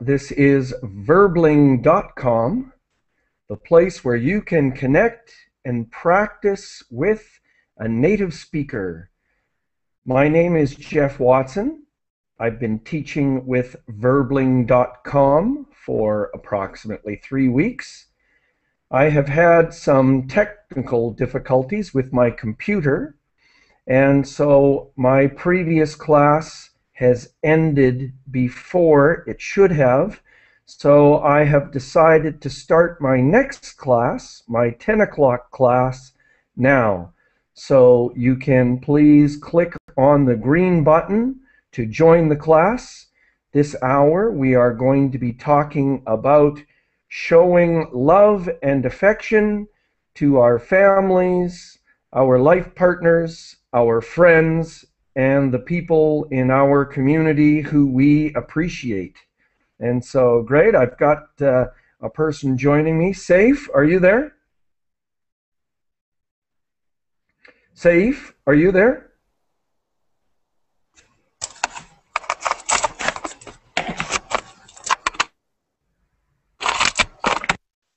This is verbling.com, the place where you can connect and practice with a native speaker. My name is Geoff Watson. I've been teaching with verbling.com for approximately three weeks. I have had some technical difficulties with my computer, and so my previous class has ended before it should have. So I have decided to start my next class, my 10 o'clock class, now. So you can please click on the green button to join the class. This hour we are going to be talking about showing love and affection to our families, our life partners, our friends, and the people in our community who we appreciate. And so, great, I've got uh, a person joining me. Saif, are you there? Saif, are you there?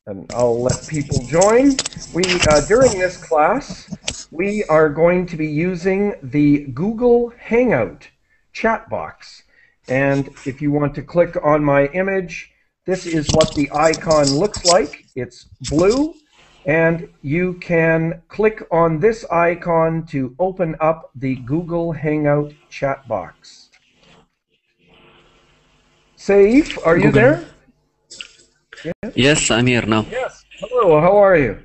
And I'll let people join. We uh, during this class, we are going to be using the Google Hangout chat box. And if you want to click on my image, this is what the icon looks like. It's blue, and you can click on this icon to open up the Google Hangout chat box. Saif, are you there? Yes. yes, I'm here now. Yes. Hello, how are you?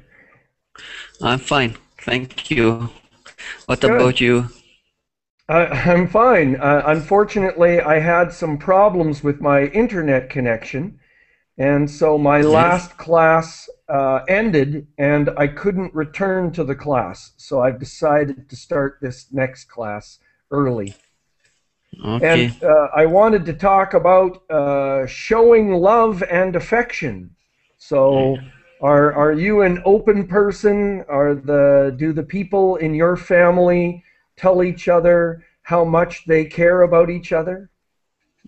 I'm fine. Thank you. What Good. about you? Uh, I'm fine. Uh, unfortunately, I had some problems with my internet connection, and so my yes. last class uh, ended, and I couldn't return to the class. So I've decided to start this next class early. Okay. And uh, I wanted to talk about uh, showing love and affection. So, are are you an open person? Are the do the people in your family tell each other how much they care about each other?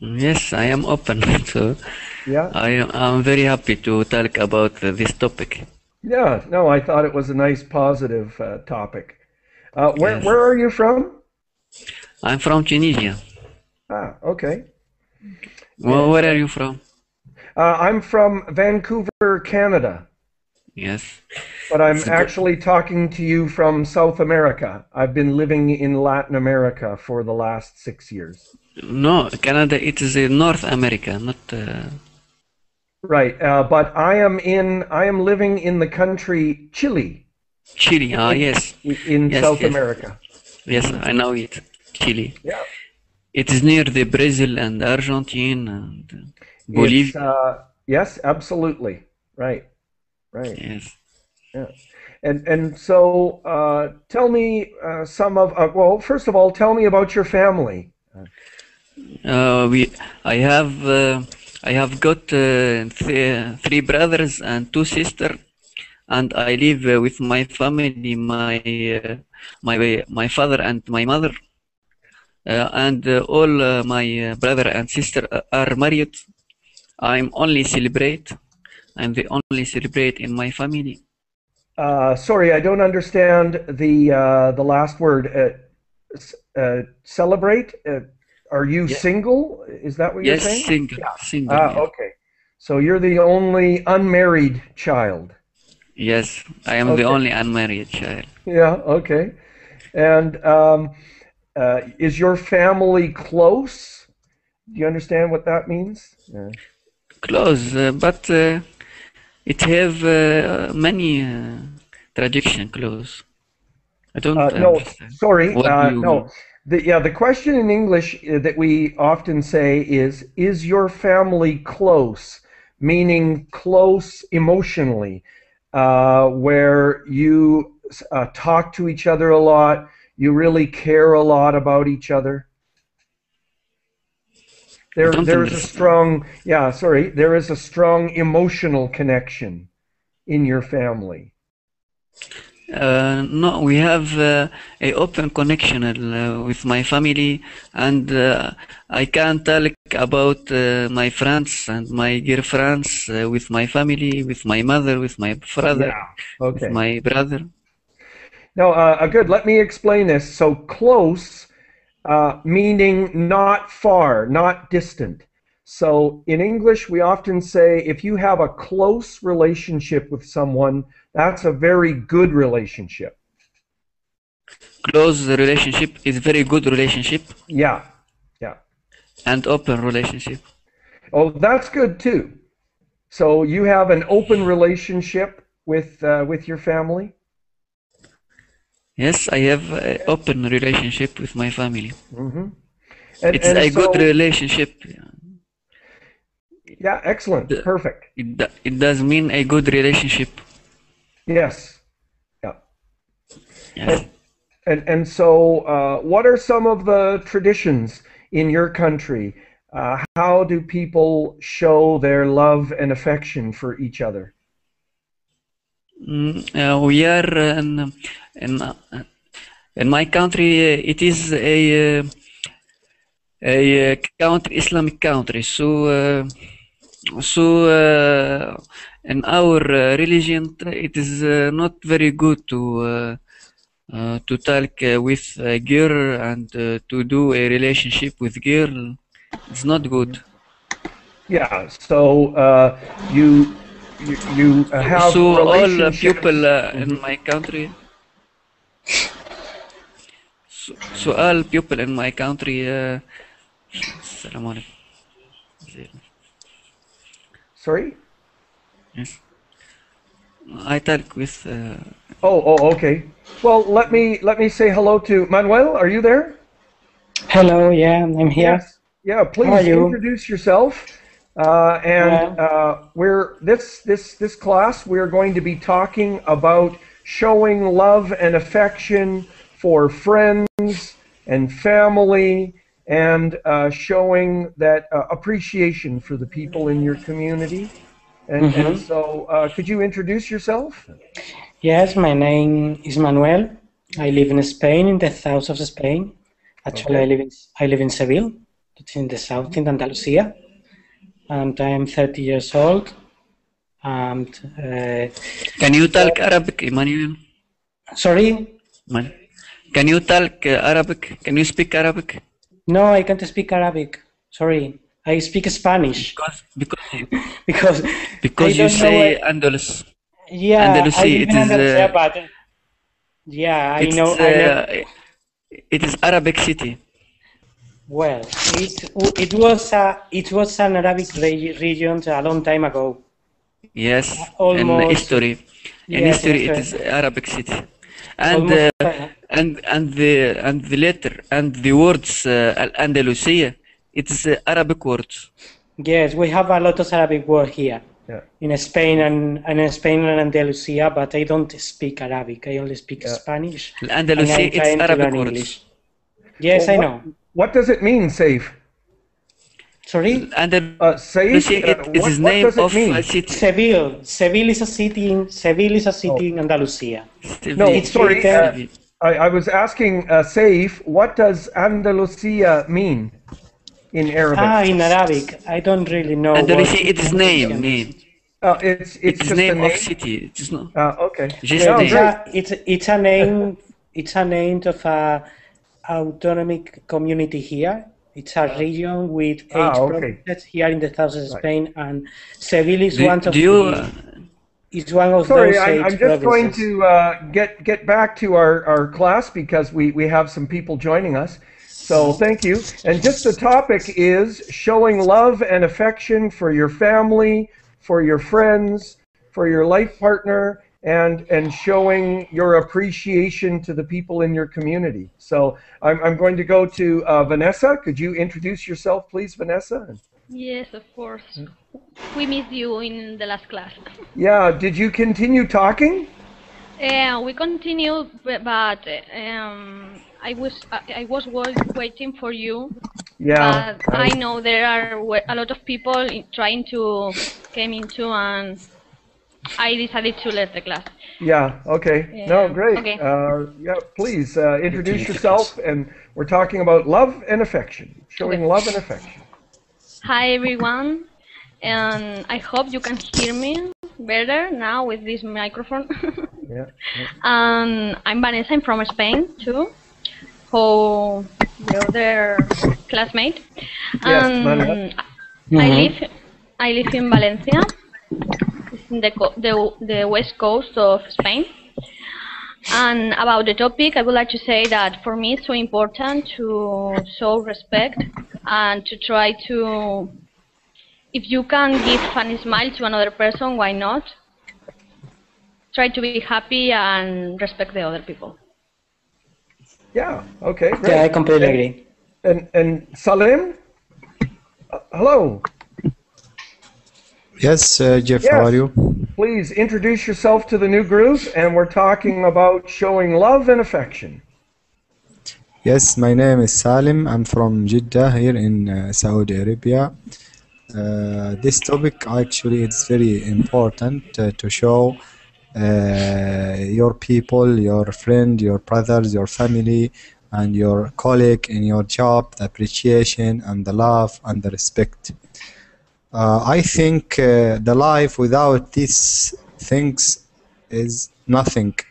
Yes, I am open. So, yeah, I am very happy to talk about this topic. Yeah, no, I thought it was a nice, positive uh, topic. Uh, where yes. where are you from? I'm from Tunisia. Ah, okay. Well, where are you from? Uh, I'm from Vancouver, Canada. Yes. But I'm actually talking to you from South America. I've been living in Latin America for the last six years. No, Canada, it is in North America, not. Uh... Right, uh, but I am in. I am living in the country Chile. Chile, ah, yes. In yes, South yes. America. Yes, I know it. Chile. Yeah. It is near the Brazil and Argentine and Bolivia. Uh, yes, absolutely. Right. Right. Yes. Yeah. And and so uh, tell me uh, some of uh, well first of all tell me about your family. Uh, we I have uh, I have got th three brothers and two sisters, and I live with my family, my my my father and my mother. Uh, and uh, all uh, my brother and sister are married. I'm only celebrate. I'm the only celebrate in my family. sorry, I don't understand the the last word. celebrate. Are you yes. single? Is that what you're yes, saying? Yes, single. Yeah. Single. Ah, okay. So you're the only unmarried child. Yes, I am okay. the only unmarried child. Yeah. Okay. And um, uh, is your family close? Do you understand what that means? Yeah. Close, uh, but uh, it have uh, many uh, tradition close. I don't. Uh, no, sorry. no. The, yeah, the question in English that we often say is, "Is your family close?" Meaning close emotionally, where you talk to each other a lot you really care a lot about each other? There, there is a strong, yeah, sorry, there is a strong emotional connection in your family. Uh, no, we have uh, a open connection uh, with my family, and uh, I can talk about uh, my friends and my girlfriends uh, with my family, with my mother, with my father, Yeah. Okay. with my brother. Now, uh, uh, good. Let me explain this. So, close, uh, meaning not far, not distant. So, in English, we often say if you have a close relationship with someone, that's a very good relationship. Close relationship is very good relationship Yeah. Yeah. and open relationship. Oh, that's good too. So, you have an open relationship with uh, with your family. Yes, I have an open relationship with my family. hmm And, It's and a good relationship. Yeah, excellent. The- Perfect. It, it does mean a good relationship. Yes. Yeah. Yes. And and so, uh, what are some of the traditions in your country? Uh, how do people show their love and affection for each other? Mm, uh, we are in in, uh, in my country. Uh, it is a a country Islamic country. So so uh, in our uh, religion, it is uh, not very good to to talk with a girl and to do a relationship with girl. It's not good. Yeah. So you you, you uh, have so all uh, people uh, in my country so, so all people in my country uh, Sorry. yes I talk with uh, Oh, oh, okay. Well, let me let me say hello to Manuel. Are you there? Hello, yeah, I'm here. Yes. Yeah, please you? introduce yourself. Uh, and uh, we're this this this class we're going to be talking about showing love and affection for friends and family and uh, showing that uh, appreciation for the people in your community. And, and so, uh, could you introduce yourself? Yes, my name is Manuel. I live in Spain, in the south of Spain. Actually, Okay. I live in I live in Seville. It's in the south, in Andalusia, and I'm 30 years old. And uh, can you talk Arabic Emmanuel sorry, Man- can you talk uh, Arabic can you speak Arabic no, I can't speak Arabic. Sorry, I speak Spanish because because because because you say why- Andalus yeah, Andalusia, I live it is, uh, yeah, I know. I know. uh, it is Arabic city Well, it it was a it was an Arabic region a long time ago. Yes, in Almost- history. In Yes, history, it yes, is Arabic city, and uh, and and the and the letter and the words uh, Al Andalusia, it's uh, Arabic words. Yes, we have a lot of Arabic word here Yeah. in Spain and, and in Spain and Andalusia, but I don't speak Arabic. I only speak Yeah. Spanish. Al and Andalusia, it's Arabic words. English. Yes, Well, I what- know. What does it mean, Saif? Sorry, Andalusia, Uh, Saif? it, Uh, it what- is what name does it of mean? city. Seville. Seville is a city. In, Seville is a city in Andalusia. No, It's sorry. Uh, I, I was asking uh, Saif, what does Andalusia mean in Arabic? Ah, in Arabic, I don't really know. Andalusia, what it is name, name. Uh, it's it's It is just name a name. of city. It is not. Uh, okay. Just Yeah, name. it's, a, it's, it's a name it's a name of a autonomic community here it's a region with eight Ah, okay. provinces here in the south of Spain and Seville is Do, one of do you? the, uh, is one of Sorry, those I, eight I'm just going to uh, get get back to our, our class because we, we have some people joining us. So thank you. And just the topic is showing love and affection for your family, for your friends, for your life partner, and and showing your appreciation to the people in your community. So I'm, I'm going to go to uh, Vanessa. Could you introduce yourself, please, Vanessa? Yes, of course. We missed you in the last class. Yeah. Did you continue talking? Uh, we continued, but um, I was I, was waiting for you. Yeah. I know there are a lot of people trying to came into and I decided to let the class. Yeah. Okay. Yeah, No. Great. okay. Uh, yeah. Please uh, introduce yourself, and we're talking about love and affection, showing Okay. love and affection. Hi everyone, and I hope you can hear me better now with this microphone. Yeah. um, I'm Vanessa. I'm from Spain too. Who the other classmate? Yes, Um, Manuel. I Mhm. live I live in Valencia, It's in the, co- the the west coast of Spain. And about the topic, I would like to say that for me it's so important to show respect and to try to, if you can give a smile to another person, why not? Try to be happy and respect the other people. Yeah. Okay. Great. Yeah, I completely agree. And and Salim. Uh, hello. Yes, uh, Geoff, Yes. how are you? Please introduce yourself to the new group, and we're talking about showing love and affection. Yes, my name is Salim. I'm from Jeddah here in uh, Saudi Arabia. Uh, this topic actually it's very important uh, to show uh, your people, your friend, your brothers, your family, and your colleague in your job the appreciation and the love and the respect. Uh, I think uh, the life without these things is nothing.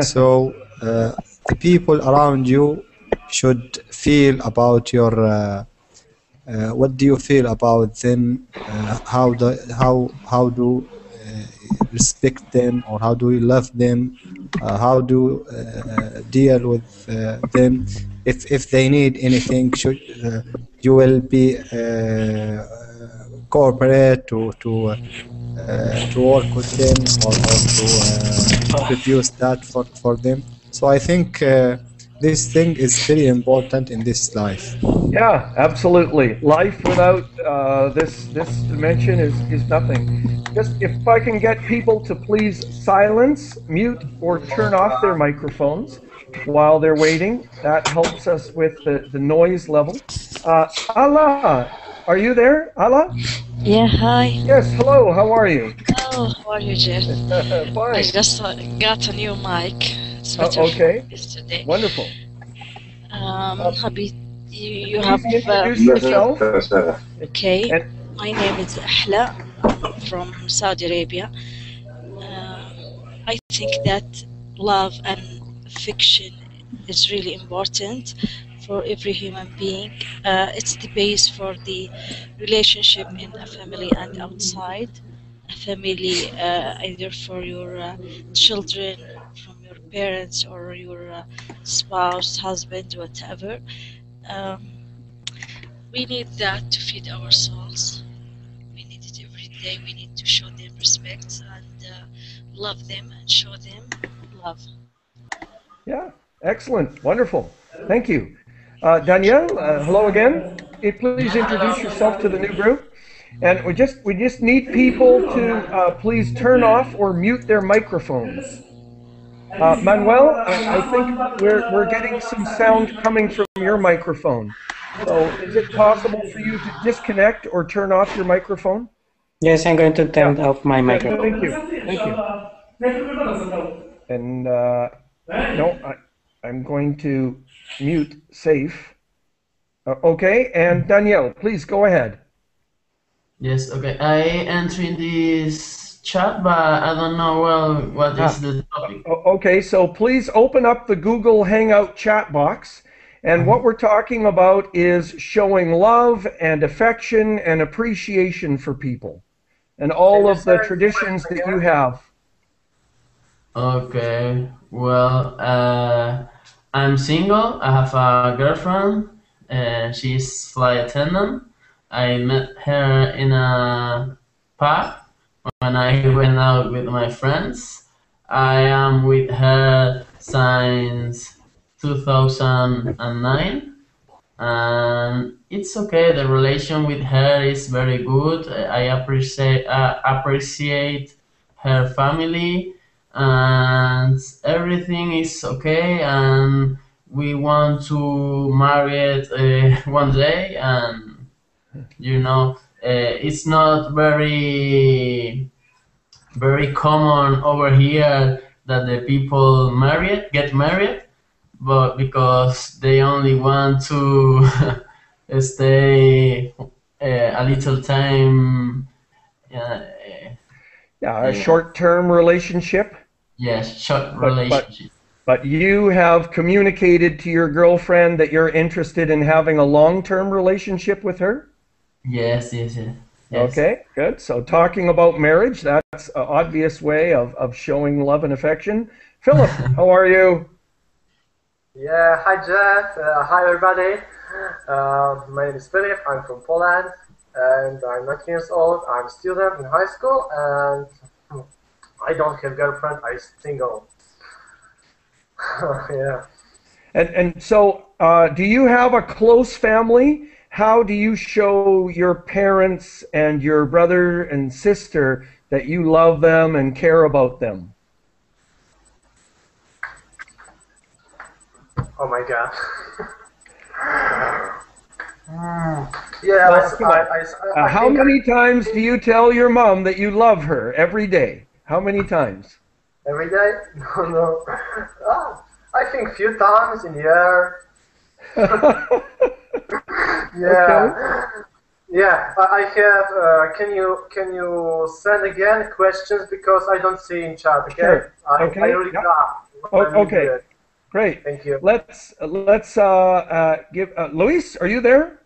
So uh, the people around you should feel about your. Uh, uh, what do you feel about them? Uh, how do how how do uh, respect them or how do you love them? How do uh, deal with uh, them? If if they need anything, should uh, you will be uh, cooperate to to uh, uh, to work with them or, or to uh, produce that for, for them. So I think uh, this thing is very important in this life. Yeah, absolutely. Life without uh, this this dimension is is nothing. Just if I can get people to please silence, mute, or turn off their microphones while they're waiting, that helps us with the, the noise level. Uh, Ahla, are you there? Ahla? Yeah, hi. Yes. Hello. How are you? Oh, how are you, Geoff? I just uh, got a new mic. It's Oh, okay. yesterday. Wonderful. Um, happy you, you have. Please Uh, yourself. okay, And- my name is Ahla from Saudi Arabia. Uh, I think that love and affection is really important for every human being. Uh, it's the base for the relationship in a family and outside. A family, uh, either for your uh, children, from your parents, or your uh, spouse, husband, whatever. Um, we need that to feed our souls. We need it every day. We need to show them respect and uh, love them and show them love. Yeah, excellent, wonderful. Thank you. Uh, Danielle, uh, hello again. Please introduce yourself to the new group. And we just we just need people to uh, please turn off or mute their microphones. Uh, Manuel, I, I think we're, we're getting some sound coming from your microphone. So is it possible for you to disconnect or turn off your microphone? Yes, I'm going to turn off my microphone. Thank you, thank you. And uh, no, I, I'm going to mute Saif. Uh, okay, and Danielle, please go ahead. Yes, okay. I enter in this chat, but I don't know well what is Ah. the topic. Okay, so please open up the Google Hangout chat box. And what we're talking about is showing love and affection and appreciation for people and all of the traditions that you have. Okay, well, uh, I'm single. I have a girlfriend. Uh, she's flight attendant. I met her in a pub when I went out with my friends. I am with her since 2009 and it's okay the relation with her is very good i appreciate uh, appreciate her family and everything is okay and we want to marry it uh, one day and you know uh, it's not very very common over here that the people marry get married, but because they only want to stay uh, a little time. Uh, Yeah, a short-term relationship. Yes, short but- relationship. But you have communicated to your girlfriend that you're interested in having a long-term relationship with her? Yes, yes, yes. yes. Okay, good. So talking about marriage, that's an obvious way of, of showing love and affection. Philip, how are you? Yeah, hi Geoff, uh, hi everybody. Uh, my name is Philip. I'm from Poland and I'm 19 years old. I'm a student in high school and I don't have girlfriend, I'm single. yeah. And and so, uh, do you have a close family? How do you show your parents and your brother and sister that you love them and care about them? Oh my god. Hmm. yeah, Well, I. I, I, I, Uh, how think I- many times do you tell your mom that you love her every day? How many times? Every day? No, no. Ah, I think few times in the year. Yeah. Yeah, I I have. Uh, can you can you send again questions because I don't see in chat. Okay. Sure. I, Okay, I really yeah. got. Oh, okay. Great. Thank you. Let's let's uh, uh, give uh, Luis. Are you there?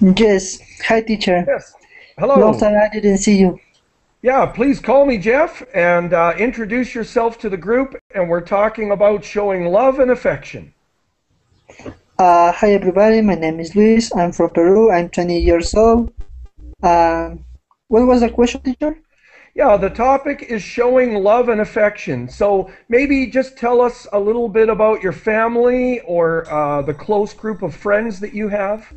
Yes. Hi, teacher. Yes. Hello. Long time I didn't see you. Yeah, please call me Geoff and uh, introduce yourself to the group. And we're talking about showing love and affection. Uh, hi, everybody. My name is Luis. I'm from Peru. I'm 20 years old. Um, what was the question, teacher? Yeah, the topic is showing love and affection. So maybe just tell us a little bit about your family or uh, the close group of friends that you have.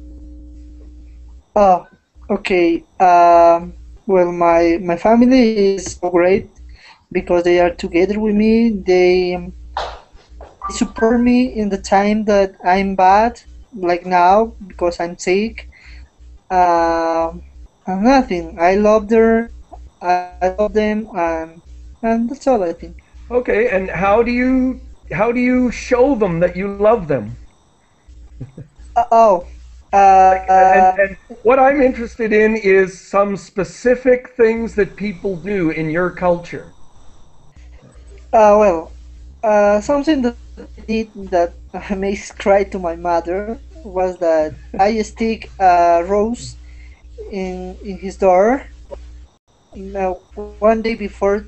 Oh, okay. Um, well, my my family is so great because they are together with me. They um, support me in the time that I'm bad, like now because I'm sick. Um, and nothing. I love them. I love them, and and that's all I think. Okay, and how do you how do you show them that you love them? Uh, oh, uh, and, and what I'm interested in is some specific things that people do in your culture. Uh, well, uh, something that I did that makes cry to my mother was that I stick a rose in in his door. Now, one day before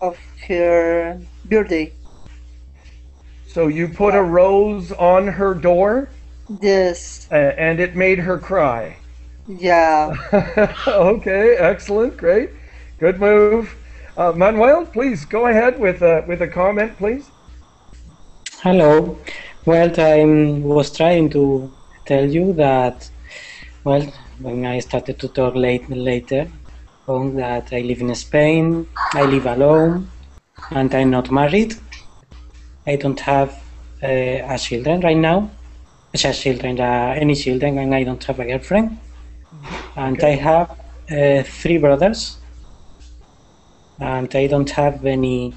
of her birthday. So you put a rose on her door, Yes, uh, and it made her cry. yeah. okay, excellent, great, good move. Uh, Manuel, please go ahead with a, with a comment, please. Hello. Well, I was trying to tell you that, well, when I started to talk late, later on that I live in Spain, I live alone, and I'm not married. I don't have uh, a children right now, just children, uh, any children, and I don't have a girlfriend. And I have uh, three brothers, and I don't have any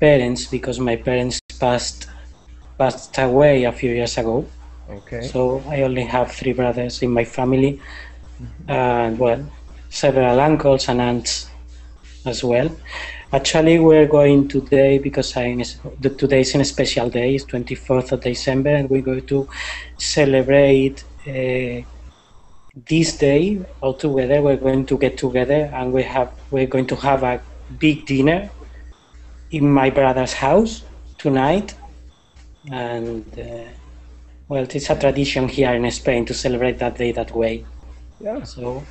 parents because my parents passed passed away a few years ago. Okay. So I only have three brothers in my family, and well, several uncles and aunts as well. Actually, we're going today because I'm, the, today is a special day. It's 24th of December, and we're going to celebrate uh, this day all together. We're going to get together, and we have we're going to have a big dinner in my brother's house tonight, and. Uh, well, it's a tradition here in Spain to celebrate that day that way. Yeah. So,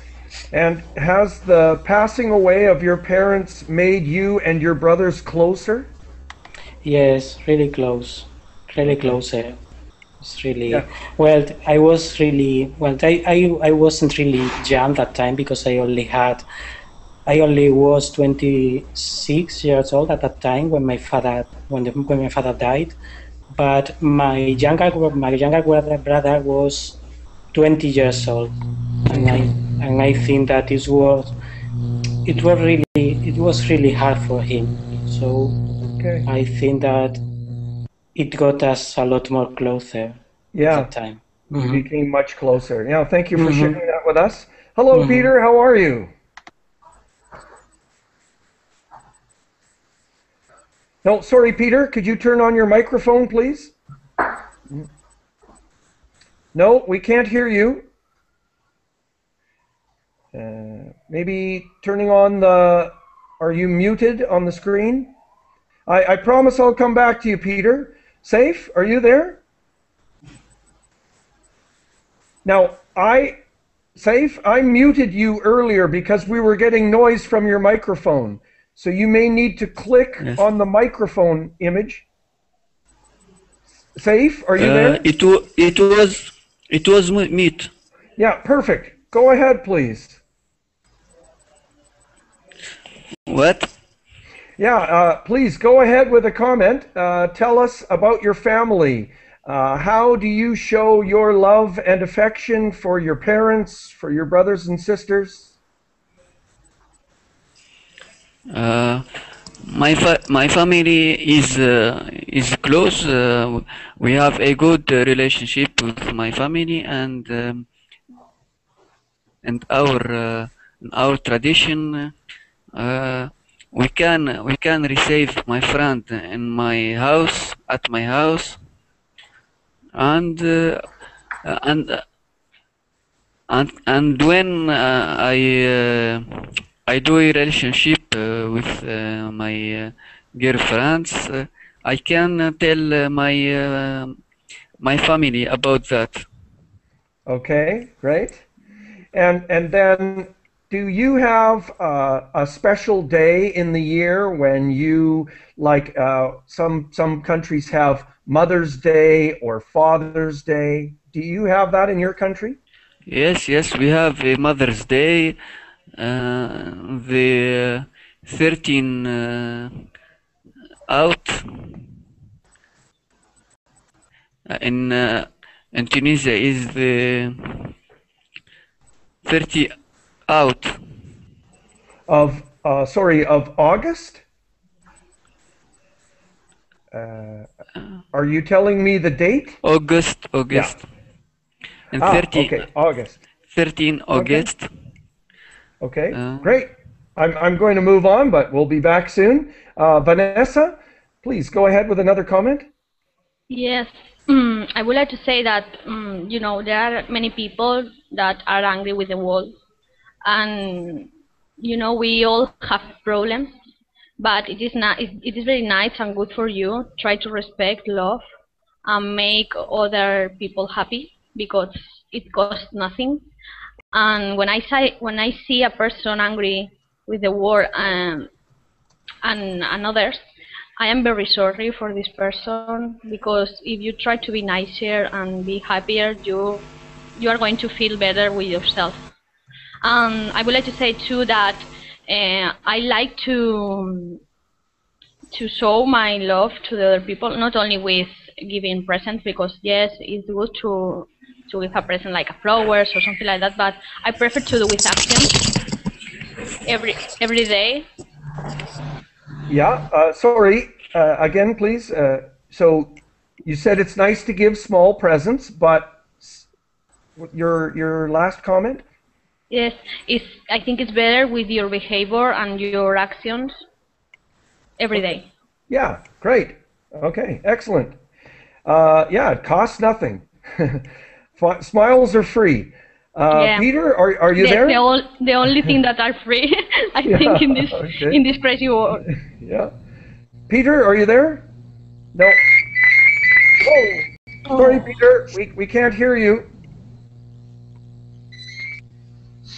And has the passing away of your parents made you and your brothers closer? yes, really close, really closer. It's really Yeah. well. I was really well. I, I I wasn't really young at that time because I only had I only was 26 years old at that time when my father when the, when my father died. But my younger my younger brother, brother was 20 years old, and I and I think that it was it was really it was really hard for him. So Okay. I think that it got us a lot more closer Yeah. at that time. We Mhm. became much closer. Yeah, thank you for Mhm. sharing that with us. Hello, Mhm. Peter. How are you? No, sorry, Peter. Could you turn on your microphone, please? No, we can't hear you. Uh, maybe turning on the. Are you muted on the screen? I, I promise I'll come back to you, Peter. Saif? Are you there? Now, I, Saif, I muted you earlier because we were getting noise from your microphone. So you may need to click Yes. on the microphone image. Saif, are you Uh, there? it, it was it was mute. Yeah, perfect. Go ahead, please. What? Yeah, uh, please go ahead with a comment. Uh, tell us about your family. Uh, how do you show your love and affection for your parents, for your brothers and sisters? Uh, my fa- my family is uh, is close. Uh, we have a good uh, relationship with my family, and um, and our uh, our tradition. Uh, we can we can receive my friend in my house at my house, and uh, and uh, and and when uh, I uh, I do a relationship uh, with my girlfriends, I can tell my my family about that. Okay, great. And and then, do you have uh, a special day in the year when you like uh, some some countries have Mother's Day or Father's Day? Do you have that in your country? Yes, yes, we have a Mother's Day, uh, the 13 uh, out Uh, in uh, in Tunisia is the 30 out. Of uh, sorry, of August. Uh, are you telling me the date? August, August. And Ah, 30, okay, August. 13 August. Okay, Uh, great. I'm, I'm going to move on, but we'll be back soon. Uh, Vanessa, please go ahead with another comment. Yes, mm, I would like to say that mm, you know there are many people that are angry with the world, and you know we all have problems, but it is not. It, it is very nice and good for you. Try to respect, love, and make other people happy because it costs nothing. And when I say when I see a person angry with the world um, and and others, I am very sorry for this person because if you try to be nicer and be happier, you you are going to feel better with yourself. Um, I would like to say too that uh, I like to to show my love to the other people, not only with giving presents because yes, it's good to to give a present like a flowers or something like that, but I prefer to do with actions every every day Yeah, uh, sorry. Uh, again, please. Uh, so you said it's nice to give small presents, but your your last comment? Yes, it's, I think it's better with your behavior and your actions every day. Yeah, great. Okay, excellent. Uh, yeah, it costs nothing. Smiles are free. Uh, Yeah. Peter, are are you the, there? The, all, the only thing that are free, I Yeah, think, in this okay. in this crazy world. Yeah. Peter, are you there? No. Oh, sorry, Peter. We, we can't hear you.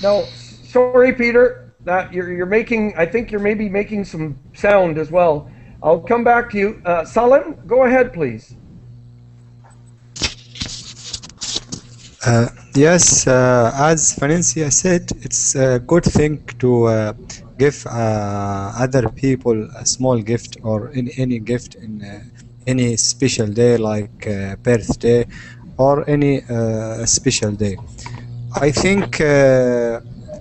No, sorry, Peter. That you're you're making. I think you're maybe making some sound as well. I'll come back to you. Uh, Salim, go ahead, please. Uh, yes, uh, as Valencia said, it's a good thing to uh, give uh, other people a small gift or in any gift in uh, any special day like uh, birthday or any special day. I think uh,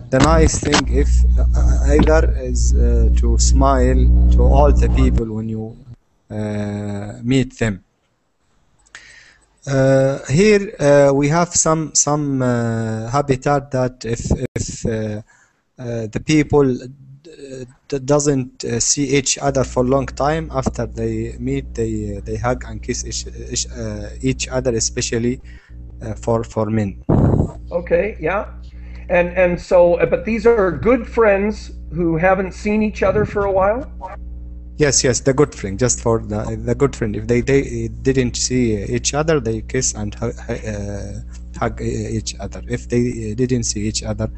the nice thing if uh, either is uh, to smile to all the people when you uh, meet them. Uh, here uh, we have some some habitat that if if the people doesn't see each other for a long time after they meet they they hug and kiss each each, other especially for for men. Okay, yeah. And and so, uh, but these are good friends who haven't seen each other for a while. Yes, yes, the good friend, just for the the good friend. If they they didn't see each other, they kiss and hug, uh, hug each other. If they didn't see each other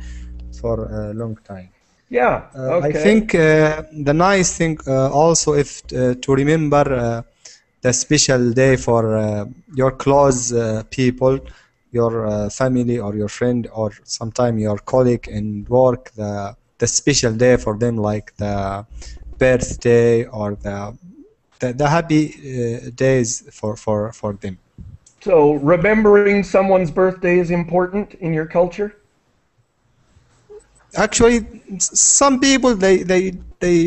for a long time. Yeah. Uh, okay. I think uh, the nice thing uh, also if uh, to remember the special day for uh, your close uh, people, your uh, family or your friend or sometime your colleague in work, the the special day for them like the birthday or the the, the happy uh, days for, for, for them. So remembering someone's birthday is important in your culture. Actually, some people they they they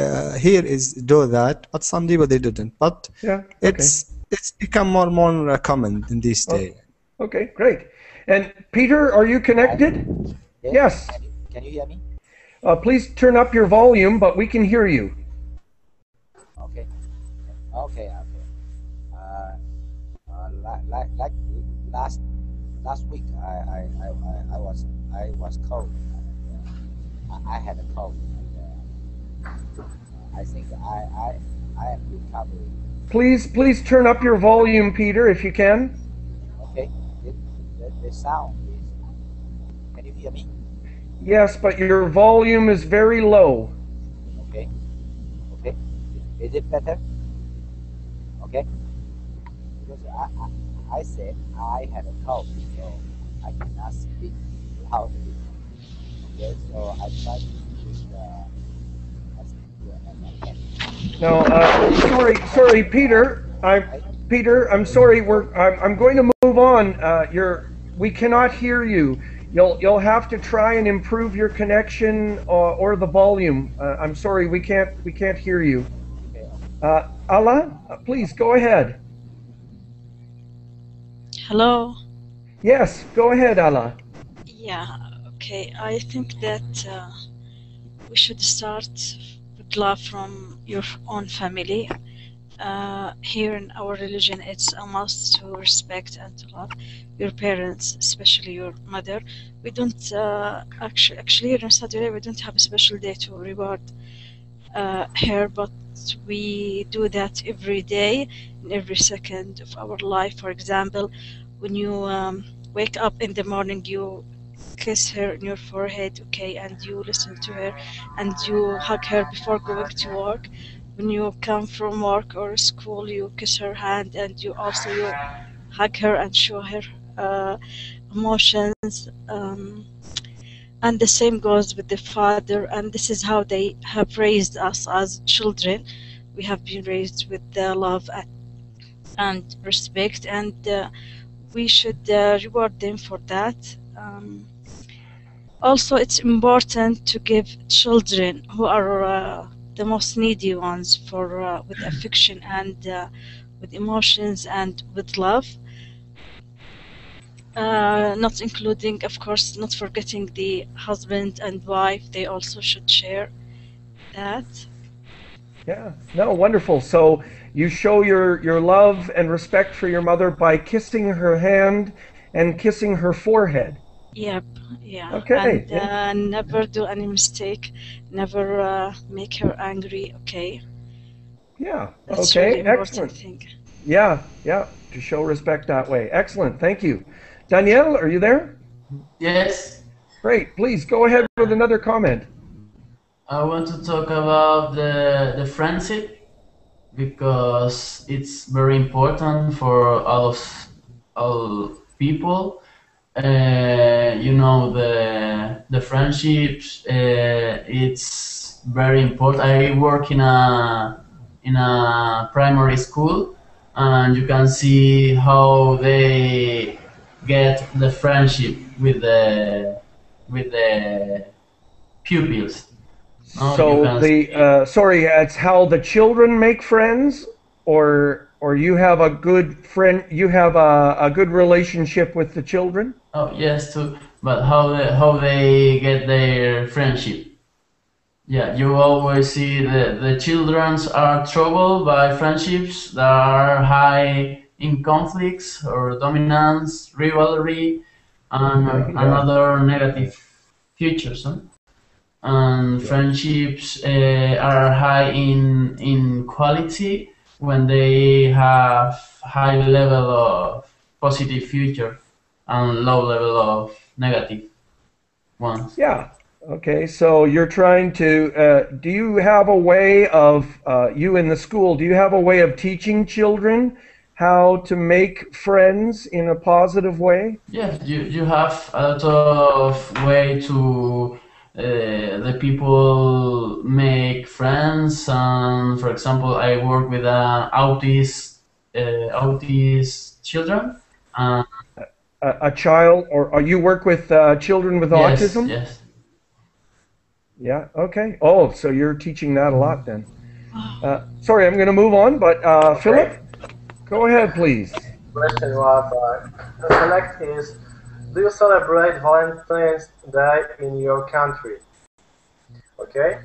uh, here is do that, but some people they didn't. But Yeah. it's it's become more and more uh, common in this Oh. day. Okay, great. And Peter, are you connected? Yes. Can you, can you hear me? Uh, please turn up your volume, but we can hear you. Okay. Okay. Okay. Uh, uh, like, like, like last last week, I, I, I, I- I was I was cold. I, I had a uh, I think I, I I am recovering. Please, please turn up your volume, Peter, if you can. Okay. The, the, the sound is. Can you hear me? Yes, but your volume is very low. Okay. Okay. Is it better? Okay. Because I, I, I said I had a cold, so I cannot speak loudly. Okay, so I try to speak uh, as clear as I can. No, uh, sorry, sorry, Peter. I'm Peter. I'm sorry. We're. I'm, I'm going to move on. Uh, you're. We cannot hear you. You'll. You'll have to try and improve your connection or, or the volume. Uh, I'm sorry. We can't. We can't hear you. Uh, Ahla, uh, please go ahead. Hello. Yes, go ahead, Ahla. Yeah, okay. I think that uh, we should start with love from your own family. Uh, here in our religion, it's a must to respect and to love your parents, especially your mother. We don't uh, actually, actually here in Saudi Arabia, we don't have a special day to reward uh, her, but we do that every day, in every second of our life. For example, when you um, wake up in the morning, you kiss her on your forehead, okay, and you listen to her, and you hug her before going to work. When you come from work or school, you kiss her hand, and you also you hug her and show her uh, emotions. Um, and the same goes with the father, and this is how they have raised us as children. We have been raised with the love and, respect, and uh, we should uh, reward them for that. Um, also, it's important to give children who are uh, the most needy ones for uh, with affection and uh, with emotions and with love. Uh, not including, of course, not forgetting the husband and wife. They also should share that. Yeah. No, wonderful. So you show your your love and respect for your mother by kissing her hand and kissing her forehead. Yep. Yeah. Okay, And uh, never do any mistake. Never uh, make her angry. Okay. Yeah. That's okay. really important Excellent. thing. Yeah. Yeah. To show respect that way. Excellent. Thank you. Danielle, are you there? Yes. Great. Please go ahead with another comment. I want to talk about the, the friendship because it's very important for all of all people. Uh, you know the the friendships. Uh, it's very important. I work in a in a primary school, and you can see how they get the friendship with the with the pupils. No, so the uh, sorry, it's how the children make friends, or or you have a good friend, you have a, a good relationship with the children. Oh yes, too. But how they, how they get their friendship? Yeah, you always see the the children are troubled by friendships that are high in conflicts or dominance, rivalry, and yeah. another negative features. Huh? And friendships uh, are high in in quality when they have high level of positive future and low level of negative ones. Yeah. Okay. So you're trying to. Uh, do you have a way of uh, you in the school? Do you have a way of teaching children how to make friends in a positive way? Yes, you, you have a lot of way to uh, the people make friends. And for example, I work with uh, autist uh, autist children. And A, a child, or, or you work with uh, children with yes, autism? yes. Yeah. Okay. Oh, so you're teaching that a lot then. Uh, sorry, I'm going to move on, but uh, Philip, go ahead, please. question was uh, select is do you celebrate Valentine's Day in your country? Okay,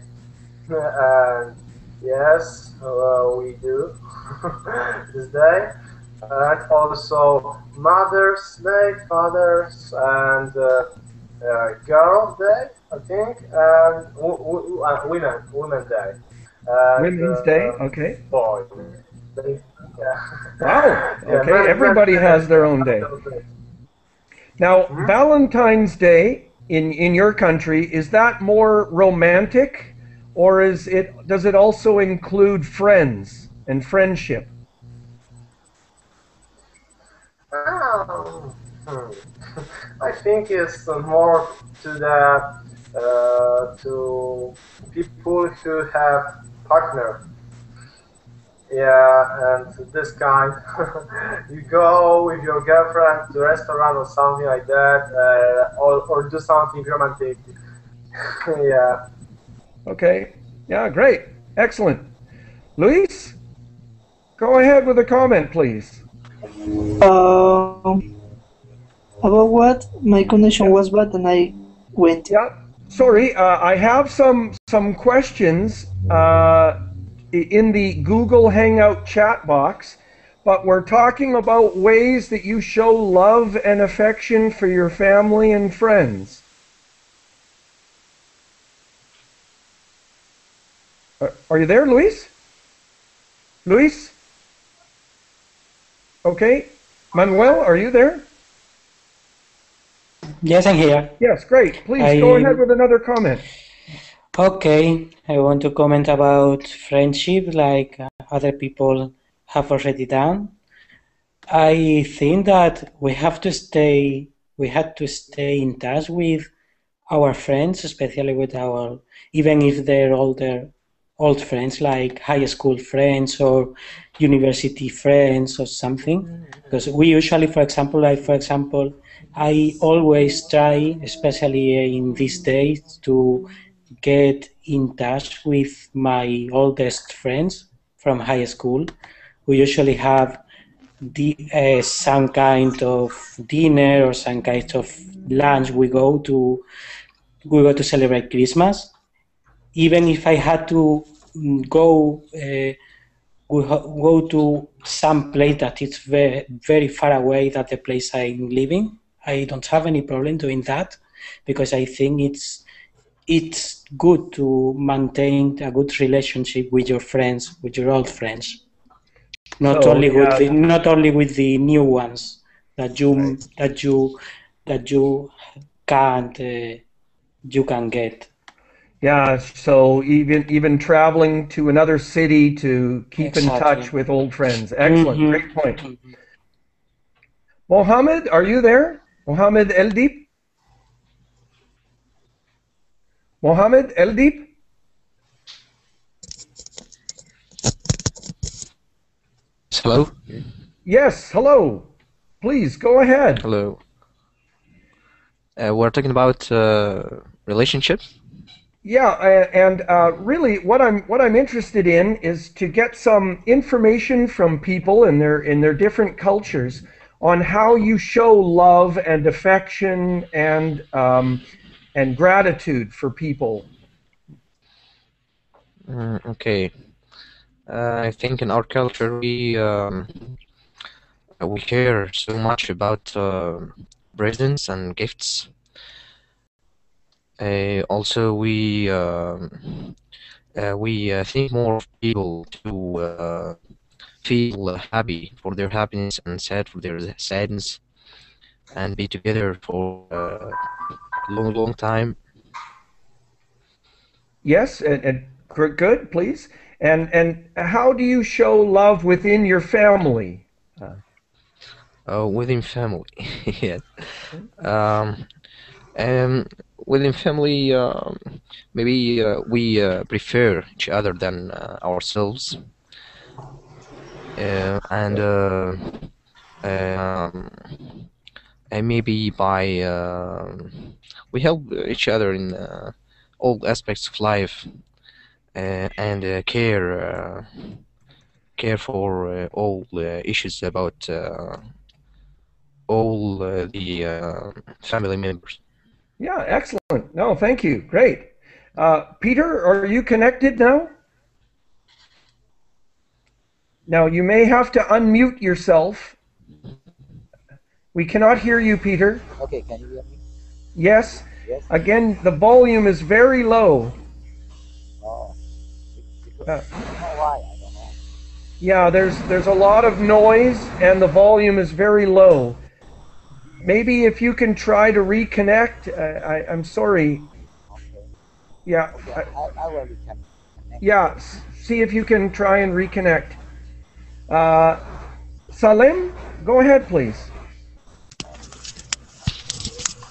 and yes, uh, we do this day, and also Mother's Day, Father's and uh, uh, Girls Day, I think, and uh, Women Women Day. And, Women's uh, Day. Okay. Boy. Yeah. Wow. Okay. men- Everybody has their own day. Now, Valentine's Day in in your country is that more romantic, or is it does it also include friends and friendship? Oh. I think it's more to the uh, to people who have partner. Yeah, and this kind. you go with your girlfriend to a restaurant or something like that, uh, or, or do something romantic. yeah. Okay. Yeah. Great. Excellent. Luis, go ahead with a comment, please. Um, about what? My connection was bad and I went. Yeah. Sorry, uh, I have some some questions uh, in the Google Hangout chat box, but we're talking about ways that you show love and affection for your family and friends. Are- Are you there, Luis? Luis? Okay. Manuel, are you there? Yes, I'm here. Yes, great. Please go ahead with another comment. Okay, I want to comment about friendship like uh, other people have already done. I think that we have to stay, we had to stay in touch with our friends, especially with our, even if they're older, old friends like high school friends or university friends or something. Because we usually, for example, like for example, I always try, especially in these days, to get in touch with my oldest friends from high school. We usually have the, uh, some kind of dinner or some kind of lunch. We go to we go to celebrate Christmas. Even if I had to mm, go uh, go to some place that is very very far away that the place I'm living, I don't have any problem doing that because I think it's it's good to maintain a good relationship with your friends, with your old friends, not So, only yeah. with the, not only with the new ones that you that you that you can't uh, you can get. Yeah, so even even traveling to another city to keep in touch with old friends. Excellent, Mhm. great point. Mohammed, are you there? Mohammed Eldeep? Mohammed Eldeep? Hello? Yes, hello. Please go ahead. Hello. Uh, we're talking about uh, relationship. Yeah, and uh, really, what I'm what I'm interested in is to get some information from people in their in their different cultures on how you show love and affection and um, and gratitude for people. Mm, okay. Uh, I think in our culture we um, we care so much about uh, presents and gifts. Uh, also, we um, uh, we uh, think more of people to uh, feel happy for their happiness and sad for their sadness, and be together for a long, long time. Yes, and, and good, please. And and how do you show love within your family? Uh, Uh, within family, yeah. Um, um, within family, um, maybe uh, we uh, prefer each other than uh, ourselves, and um, and maybe by uh, we help each other in all aspects of life, and care care for uh, all uh, issues about. Uh, all the family members. Yeah, excellent. No, thank you. Great. Uh, Peter, are you connected now? Now you may have to unmute yourself. We cannot hear you, Peter. Okay, can you hear me? Yes. Yes. Again, the volume is very low. Oh, because, Uh, I don't know why. I don't know. Yeah, there's there's a lot of noise and the volume is very low. Maybe if you can try to reconnect. Uh, I, I'm sorry. Okay. Yeah, I, I, I will reconnect. yeah. See if you can try and reconnect. Uh, Salim, go ahead, please.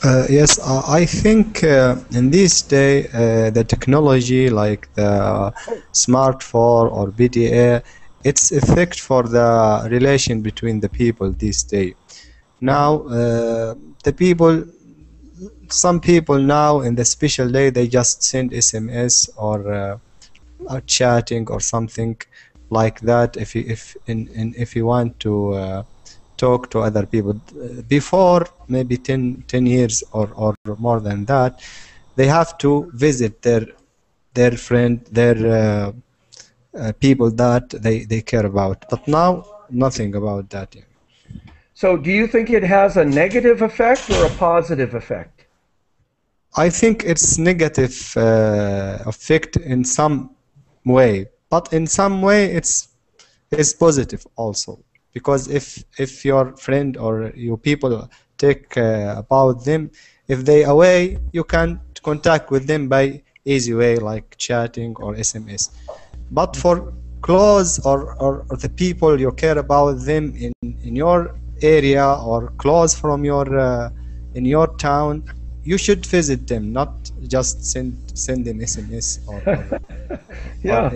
Uh, yes, uh, I think uh, in this day uh, the technology like the smartphone or PDA, it's effect for the relation between the people this day. Now uh, the people, some people now in the special day they just send SMS or, uh, or chatting or something like that. If you, if in, in if you want to. Uh, talk to other people before maybe 10, 10 years or, or more than that they have to visit their their friend their uh, uh, people that they, they care about but now nothing about that So, do you think it has a negative effect or a positive effect? I think it's negative uh, effect in some way, but in some way it's it's positive also because if if your friend or your people take uh, about them, if they away, you can contact with them by easy way like chatting or SMS. But for close or, or, or the people you care about them in, in your area or close from your uh, in your town, you should visit them, not just send send them SMS or, or Yeah.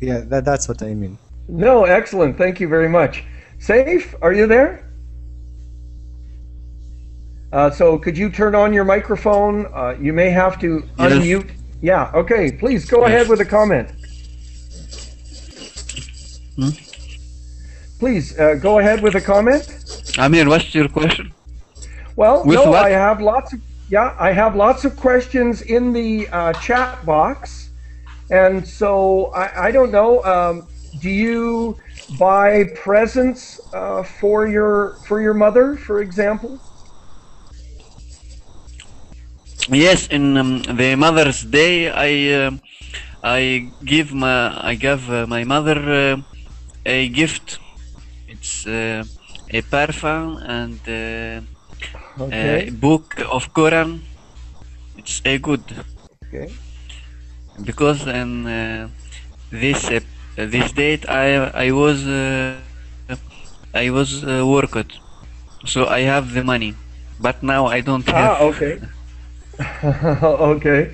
yeah, that, that's what I mean. No, excellent. Thank you very much. Saif, are you there? Uh, so, could you turn on your microphone? Uh, you may have to Yes. unmute. Yeah, okay. Please go Yes. ahead with a comment. Hmm? Please uh, go ahead with a comment. I mean, what's your question? Well, With no, what? I have lots of yeah, I have lots of questions in the uh, chat box, and so I, I don't know. Um, do you buy presents uh, for your for your mother, for example? Yes, in um, the Mother's Day, I um I give my I gave uh, my mother uh, a gift. It's uh, a parfum and uh, Okay. a book of Quran. It's a good Okay. because in uh, this uh, this date I I was uh, I was uh, worked, so I have the money, but now I don't have. Ah, okay. okay.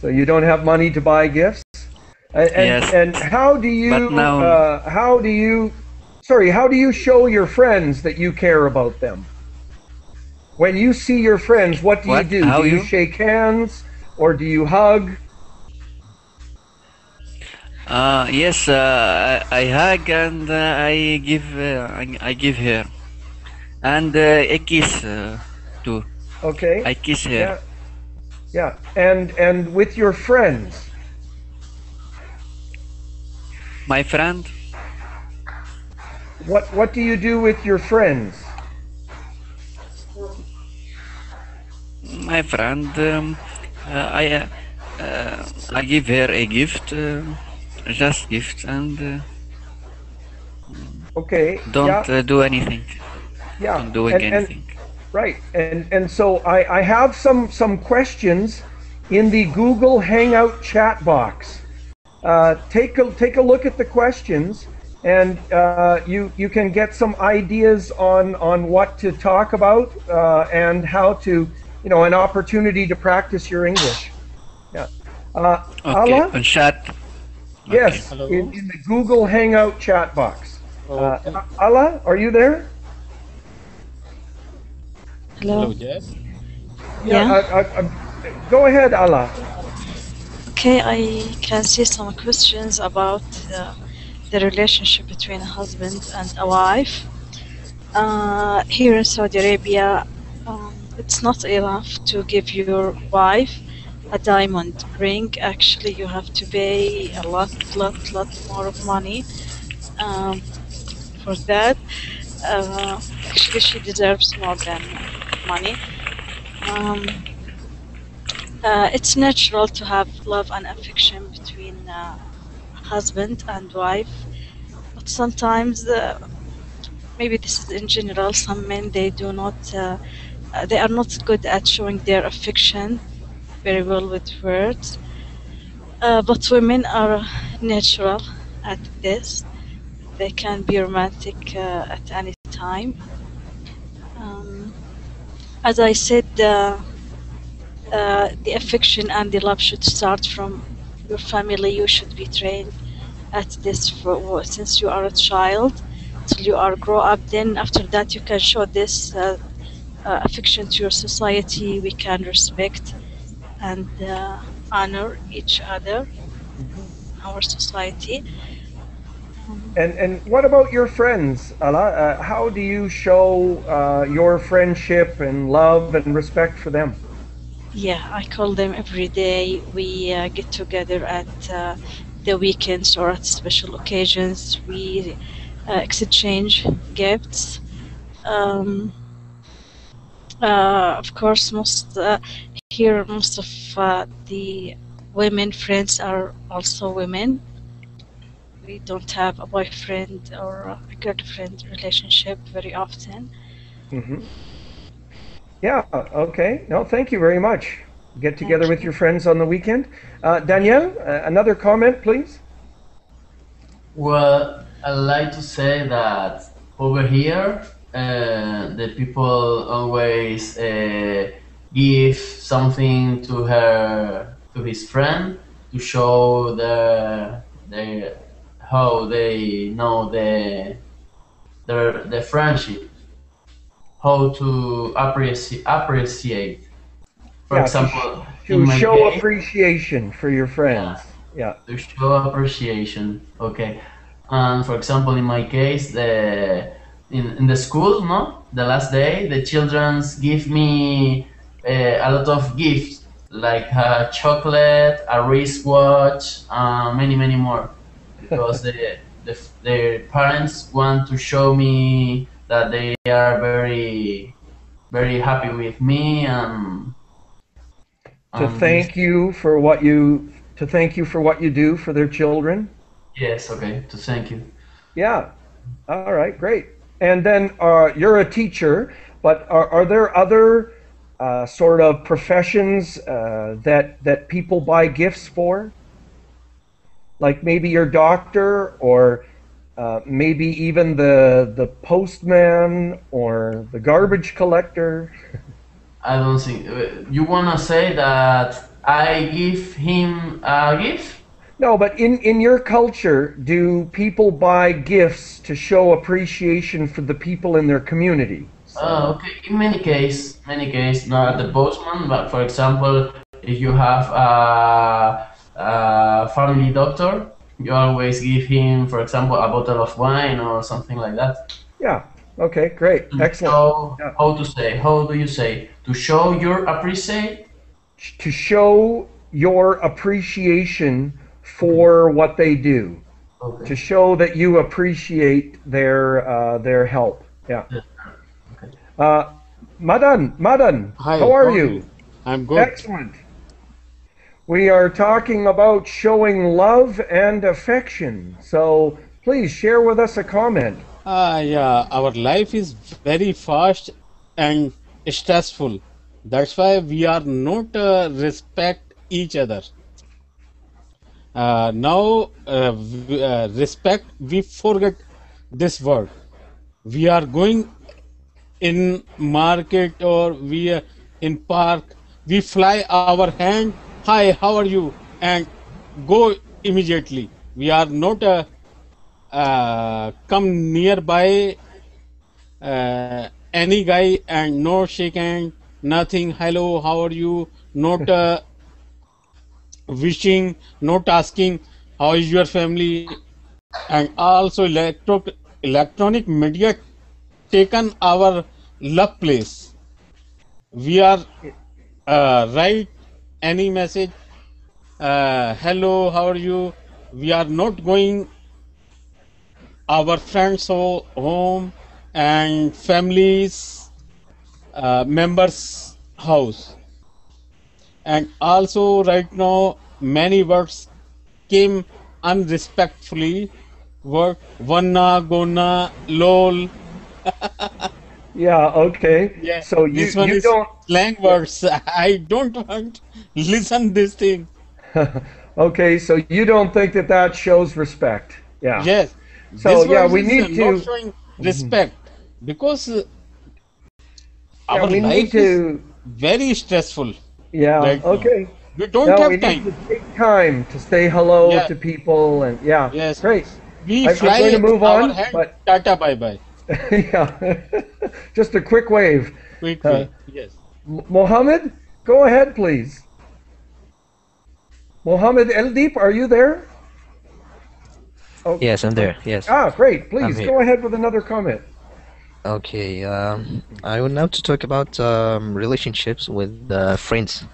So you don't have money to buy gifts? And, and, Yes. and how do you now- uh, how do you sorry, how do you show your friends that you care about them? when you see your friends, what do What? you do? How do you, you? shake hands or do you hug? Uh, yes, uh, I, I hug and uh, I give uh, I, I give her, and uh, a kiss uh, too. Okay. I kiss her. Yeah. Yeah. And and with your friends. My friend, What what do you do with your friends? my friend, um, uh, I uh, I give her a gift, uh, just gift, and uh, Okay. don't yeah. uh, do anything. yeah. Don't doing and, and- anything. Right, and and so I, I have some some questions in the Google Hangout chat box. Uh, take a take a look at the questions, and uh, you you can get some ideas on on what to talk about uh, and how to you know an opportunity to practice your English. Yeah. Uh, Okay, Ahla? on chat. Yes, Hello? in, in the Google Hangout chat box. Uh, Okay. Ahla, are you there? Hello. yes. Yeah. I, I, I, go ahead, Ahla. Okay, I can see some questions about uh, the relationship between a husband and a wife. Uh, here in Saudi Arabia, um, it's not enough to give your wife a diamond ring. Actually, you have to pay a lot, lot, lot more of money um, for that. Uh, actually, she deserves more than money. Um, uh, it's natural to have love and affection between uh, husband and wife, but sometimes, uh, maybe this is in general, some men they do not, uh, uh, they are not good at showing their affection very well with words. Uh, but women are natural at this. They can be romantic uh, at any time. Um, as I said, uh, the affection and the love should start from your family. You should be trained at this for, since you are a child till you are grow up. Then after that, you can show this uh, uh, affection to your society. We can respect and uh, honor each other, our society. And and what about your friends, Ahla? Uh, how do you show uh, your friendship and love and respect for them? Yeah, I call them every day. We uh, get together at uh, the weekends or at special occasions. We uh, exchange gifts. Um, uh, of course, most uh, here, most of uh, the women friends are also women. We don't have a boyfriend or a girlfriend relationship very often. hmm Yeah. Okay. No, thank you very much. Get together with your friends on the weekend. Uh, Danielle, uh, another comment, please. Well, I'd like to say that over here, uh, the people always uh, give something to her, to his friend, to show the, the how they know the their the friendship, how to appreciate appreciate. For Yeah, to example, To my show case, appreciation for your friends. Yeah. to show appreciation. Okay. And for example, in my case, the in, in the school, no, the last day, the childrens give me uh, a lot of gifts, like a chocolate, a wristwatch, uh, many, many more, because the, the their parents want to show me that they are very, very happy with me and. To and thank you for what you to thank you for what you do for their children. Yes. Okay. To thank you. Yeah. All right. Great. And then uh, you're a teacher, but are, are there other uh, sort of professions uh, that that people buy gifts for? Like maybe your doctor, or uh, maybe even the the postman or the garbage collector. I don't think uh, you wanna say that I give him a gift. No, but in, in your culture, do people buy gifts to show appreciation for the people in their community? Oh, okay. In many case, many case, not the postman, but for example, if you have a, a family doctor, you always give him, for example, a bottle of wine or something like that. Yeah. Okay. Great. Excellent. So, how to say? How do you say? To show your appreciate? To show your appreciation for what they do. Okay. To show that you appreciate their uh, their help. Yeah. Uh, Madan, Madan, Hi, how are how are you? you? I'm good. Excellent. We are talking about showing love and affection. So please share with us a comment. Ah, yeah, our life is very fast and stressful. That's why we are not uh, respect each other. Uh, now, uh, w- uh, respect, we forget this word. We are going in market or we are in park. We fly our hand, hi, how are you? And go immediately. We are not uh, come nearby uh, any guy and no shake hand, nothing. Hello, how are you? Not uh, wishing, not asking how is your family, and also electro electronic media taken our love place. We are uh, write any message. Uh, hello, how are you? We are not going our friends ho- home and families uh, members house and also right now many words came unrespectfully word wanna gonna lol Yeah, okay. yeah So you, this one you is don't slang words i don't want listen this thing Okay, so you don't think that that shows respect. Yeah. yes So yeah, we need uh, to showing respect because uh, yeah, our need life is very stressful yeah, right now. okay. we don't No, have we need time to take time to say hello Yeah. to people and yeah. Yes. Great. we I- I'm fly going to move on, hand but- tata bye bye yeah. Just a quick wave. quick Uh, way yes Mohammed, go ahead, please. Mohammed Eldeep, are you there? Oh, Yes, I'm there. Yes. Ah, great. Please go ahead with another comment. Okay. Um, I would now to talk about um, relationships with uh, friends,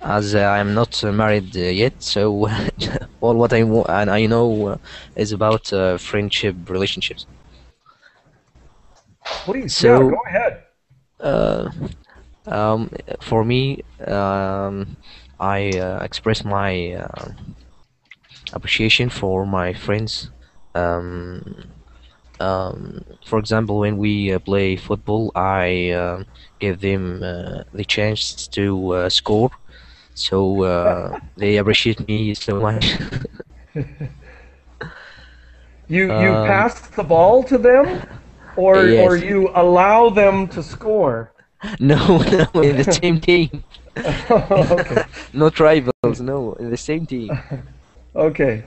as uh, I'm not uh, married uh, yet. So all what I and I know uh, is about uh, friendship relationships. Please, So- yeah, go ahead. Uh, um, for me, um, I uh, express my appreciation for my friends. Um, um, for example, when we uh, play football, I uh, give them uh, the chance to uh, score, so uh, they appreciate me so much. You you Um, pass the ball to them, or Yes. or you allow them to score. no, no, in the same team. okay. Not rivals, no, in the same team. Okay.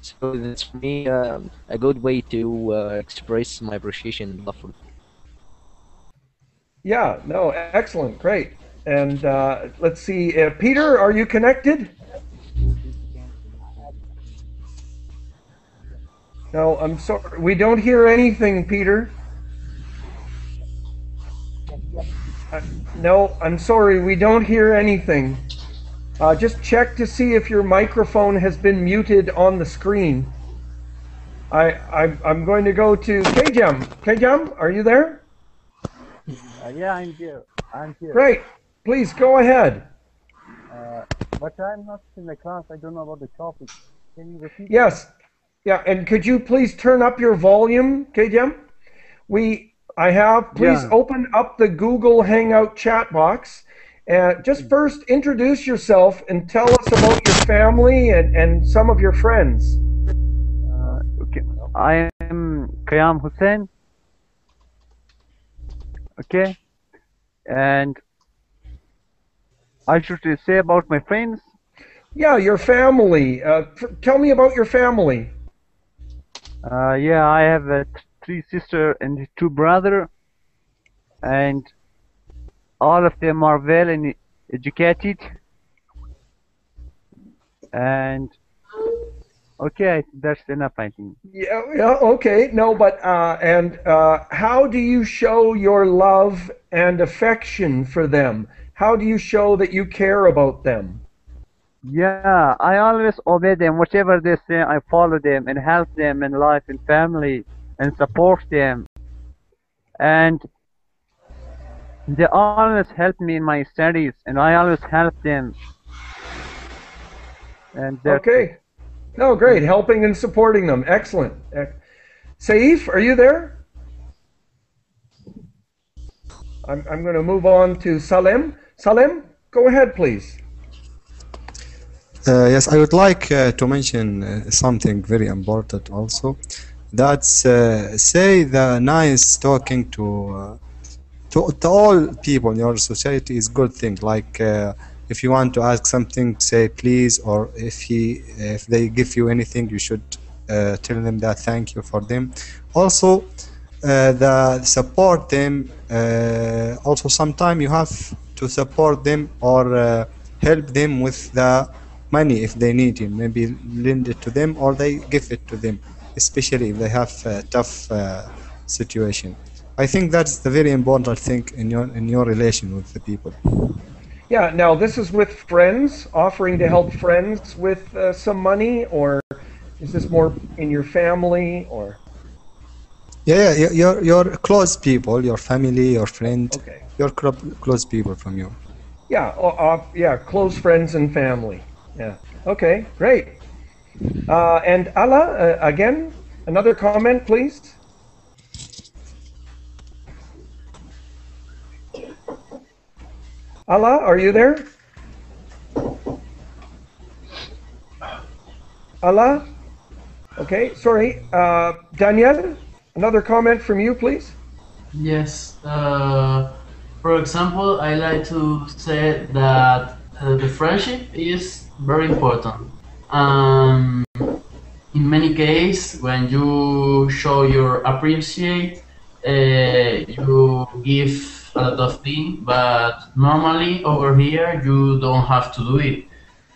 So that's for me um, a good way to uh, express my appreciation and love for Yeah. No. Excellent. Great. And uh, let's see. Uh, Peter, are you connected? No, I'm sorry. We don't hear anything, Peter. Uh, no, I'm sorry. We don't hear anything. Uh, just check to see if your microphone has been muted on the screen. I, I I'm going to go to Kjam. Kjam, are you there? Uh, yeah, I'm here. I'm here. Great. Please go ahead. Uh, but I'm not in the class. I don't know about the topic. Can you repeat? Yes. Yeah, and could you please turn up your volume, KJM? We, I have, please Yeah. open up the Google Hangout chat box. And just first introduce yourself and tell us about your family and, and some of your friends. Uh, okay. I am Kayam Hussein. Okay. And I should say about my friends. Yeah, your family. Uh, f- tell me about your family. Uh, yeah, I have uh, three sister and two brother, and all of them are well and educated. And okay, that's enough, I think. Yeah, yeah, okay. No, but uh, and uh, how do you show your love and affection for them? How do you show that you care about them? Yeah, I always obey them. Whatever they say, I follow them and help them in life and family and support them. And they always help me in my studies, and I always help them. And Okay. No, great. Helping and supporting them. Excellent. Ec- Saif, are you there? I'm, I'm going to move on to Salem. Salem, go ahead, please. Uh, yes, I would like uh, to mention uh, something very important also. That's uh, say the nice talking to, uh, to to all people in your society is good thing. Like uh, if you want to ask something, say please, or if he if they give you anything, you should uh, tell them that thank you for them. Also, uh, the support them. Uh, also, sometime you have to support them or uh, help them with the money if they need it. Maybe lend it to them or they give it to them, especially if they have a tough uh, situation. I think that's the very important thing in your in your relation with the people. Yeah, now this is with friends, offering to help friends with uh, some money, or is this more in your family, or? Yeah, yeah, your your close people, your family, your friend, Okay. your clo- close people from you. Yeah, off, yeah, close friends and family. Yeah. Okay, great. Uh, and Ahla, uh, again, another comment, please. Ahla, are you there? Ahla? Okay, sorry. Uh, Daniel, another comment from you, please. Yes. Uh, for example, I like to say that uh, the friendship is very important. Um, in many cases, when you show your appreciate, uh, you give a lot of things, but normally over here you don't have to do it.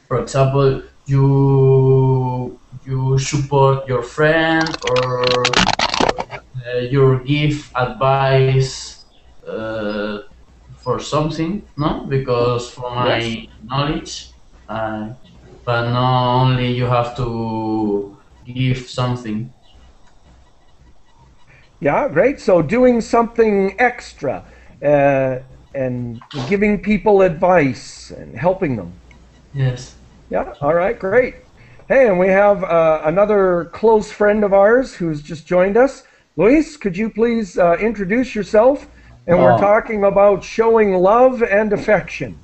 For example, you you support your friend or uh, you give advice uh, for something, no? Because for my Yes. knowledge, uh, but not only you have to give something. Yeah, great. So doing something extra uh, and giving people advice and helping them. Yes. Yeah, all right, great. Hey, and we have uh, another close friend of ours who's just joined us. Luis, could you please uh, introduce yourself? And we're Oh. talking about showing love and affection.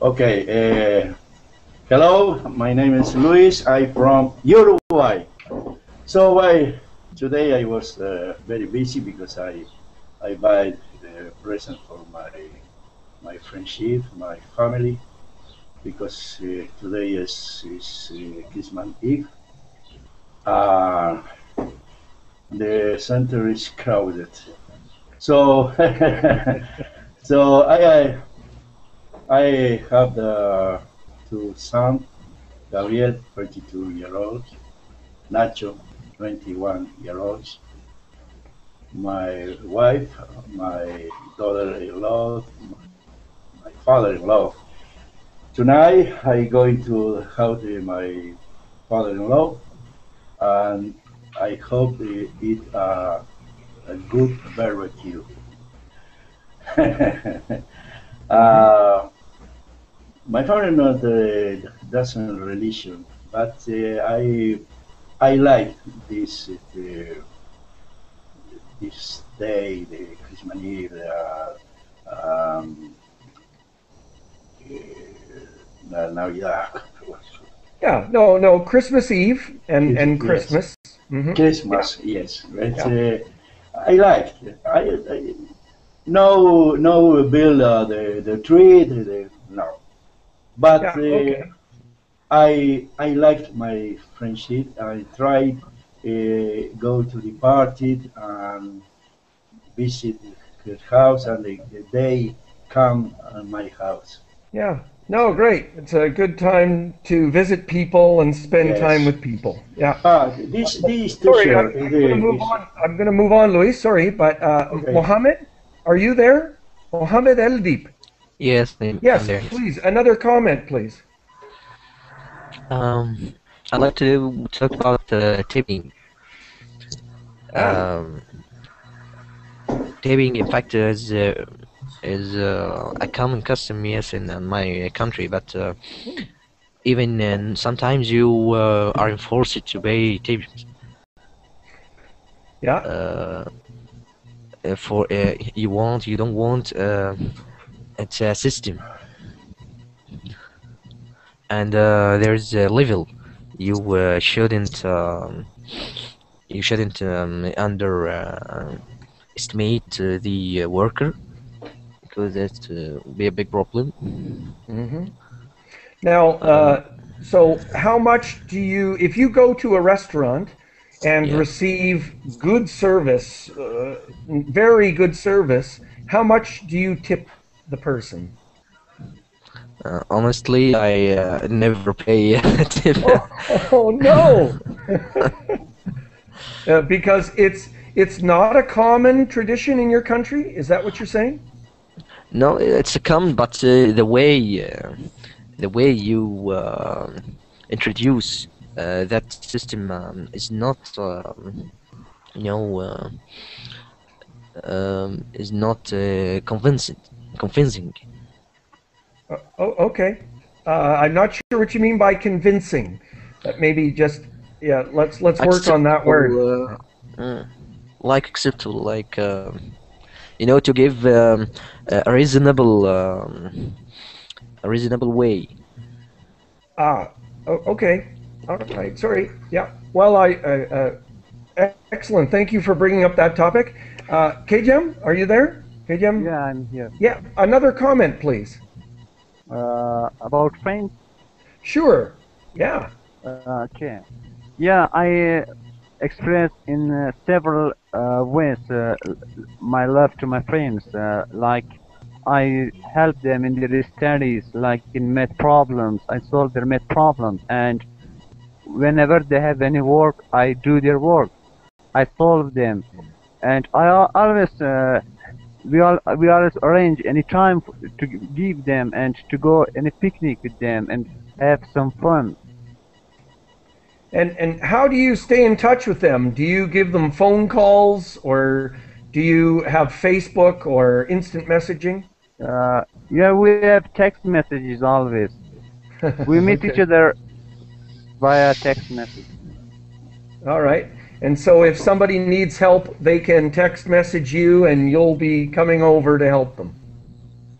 Okay. Uh, hello, my name is Luis. I'm from Uruguay. So I today I was uh, very busy because I I buy the present for my my friendship, my family, because uh, today is is uh, Christmas Eve. Uh, the center is crowded, so so I. I have the two sons, Gabriel, 22 year old, Nacho, 21 year old, my wife, my daughter-in-law, my father-in-law. Tonight I going to house of my father-in-law, and I hope they eat a, a good barbecue. uh, my not uh, doesn't religion, but uh, I I like this uh, this day, the Christmas Eve, uh, um, uh, Navidad, Yeah, no, no, Christmas Eve and, and Yes. Christmas. Mhm. Christmas. Yes, but, Yeah. uh, I like. I, I no no build uh, the the tree. The, the, no, but Yeah, uh, okay. I I liked my friendship. I tried go to the party and visit her house, and they, they come at my house. Yeah. No, great. It's a good time to visit people and spend Yes. time with people. Yeah. Ah, this this Sorry, I'm, I'm gonna move on. I'm gonna move on, Luis. Sorry, but uh, Mohammed, are you there? Mohammed Eldip. Yes, I'm, Yes, I'm there. please. Another comment, please. Um, I'd like to talk about uh, tipping. Um, tipping, in fact, is uh, is uh, a common custom, yes, in, uh, my country. But uh, even in, sometimes you uh, are enforced to pay tips. Yeah. For uh, you want, you don't want. Uh, it's a system, and uh, there's a level. You uh, shouldn't. Um, you shouldn't um, under uh, estimate uh, the uh, worker because that uh, be a big problem. hmm Now, uh, so how much do you, if you go to a restaurant and receive good service, uh, very good service, how much do you tip the person? Uh, honestly, I uh, never pay tip. Oh no! uh, because it's it's not a common tradition in your country. Is that what you're saying? No, it's a common, but uh, the way uh, the way you uh, introduce uh, that system um, is not, um, you know, uh, um, is not uh, convincing. Convincing. Uh, oh, okay. Uh, I'm not sure what you mean by convincing. But maybe just yeah. Let's let's work on that word. Uh, uh, like acceptable, like um, you know, to give um, a reasonable, um, a reasonable way. Ah, oh, okay. All right. Sorry. Yeah. Well, I. Uh, uh, excellent. Thank you for bringing up that topic. Uh, Kjem, are you there? Kjem? Yeah, I'm here. Yeah. Another comment, please. Uh, about friends. Sure. Yeah. Uh, okay. Yeah, I express in uh, several uh, ways uh, my love to my friends. Uh, like I help them in their studies, like in math problems. I solve their math problems, and whenever they have any work, I do their work. I solve them, and I always uh, we all we always arrange any time to give them and to go any picnic with them and have some fun. And and how do you stay in touch with them? Do you give them phone calls or do you have Facebook or instant messaging? Uh, yeah, we have text messages always. We meet each other via text message. All right. And so if somebody needs help, they can text message you and you'll be coming over to help them.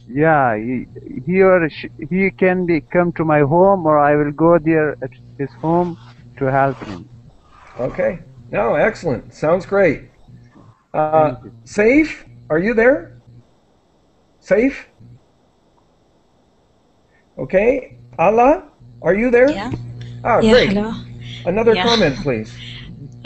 Yeah, he, he or sh he can be come to my home, or I will go there at his home to help him. Okay. No, excellent. Sounds great. Uh, Saif, are you there? Saif? Okay. Ahla, are you there? Yeah. Ah, Yeah, great. hello. Another Yeah. comment, please.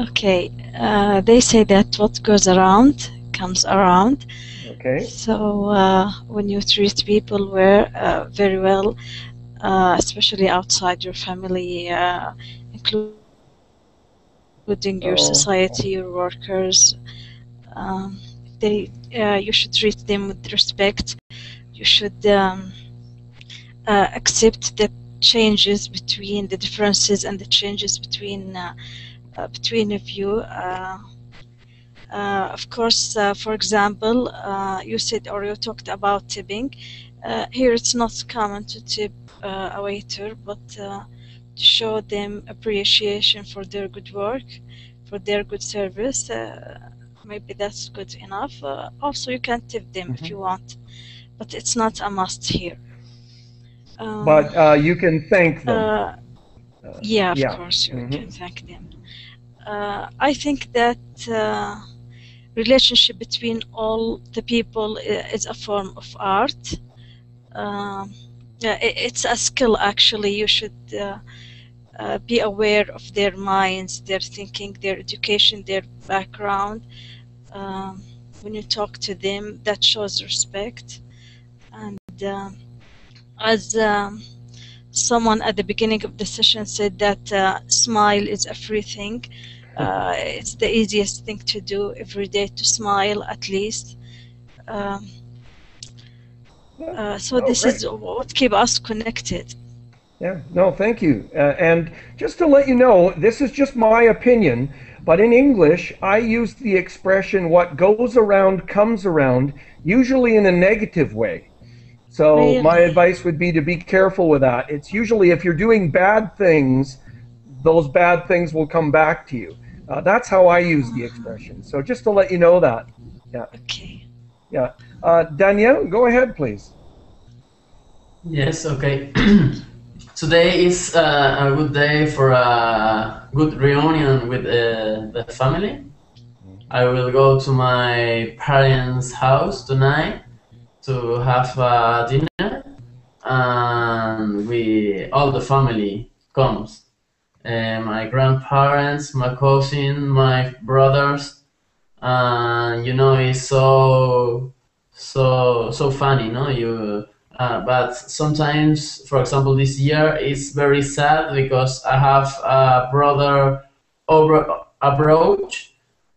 Okay, uh, they say that what goes around comes around. Okay. So uh, when you treat people well, uh, very well, uh, especially outside your family, uh, including your Oh. society, your workers, um, they uh, you should treat them with respect. You should um, uh, accept the changes between the differences and the changes between between of you. Uh, uh, of course, uh, for example, uh, you said or you talked about tipping. Uh, here it's not common to tip uh, a waiter, but uh, to show them appreciation for their good work, for their good service. Uh, maybe that's good enough. Uh, also, you can tip them if you want, but it's not a must here. Um, But uh, you can thank them. uh, yeah, of yeah. course, you Mhm. can thank them. Uh, I think that uh, relationship between all the people is a form of art. Yeah, it's a skill actually. You should uh, uh, be aware of their minds, their thinking, their education, their background. Um, when you talk to them, that shows respect. And as um, someone at the beginning of the session said that uh, smile is a free thing. Uh, it's the easiest thing to do every day to smile at least. Um, uh, so Oh, this great. is what keep us connected. Yeah, no, thank you. Uh, and just to let you know, this is just my opinion, but in English, I use the expression what goes around comes around, usually in a negative way. So Really? my advice would be to be careful with that. It's usually if you're doing bad things, those bad things will come back to you. Uh, that's how I use the expression. So just to let you know that. Yeah. Okay. Yeah. Uh, Danielle, go ahead, please. Yes, okay. Today is uh, a good day for a good reunion with uh, the family. I will go to my parents' house tonight to have a dinner, and we all the family comes. Uh, my grandparents, my cousin, my brothers, and you know it's so so so funny, no? You uh, but sometimes, for example, this year it's very sad because I have a brother over abroad.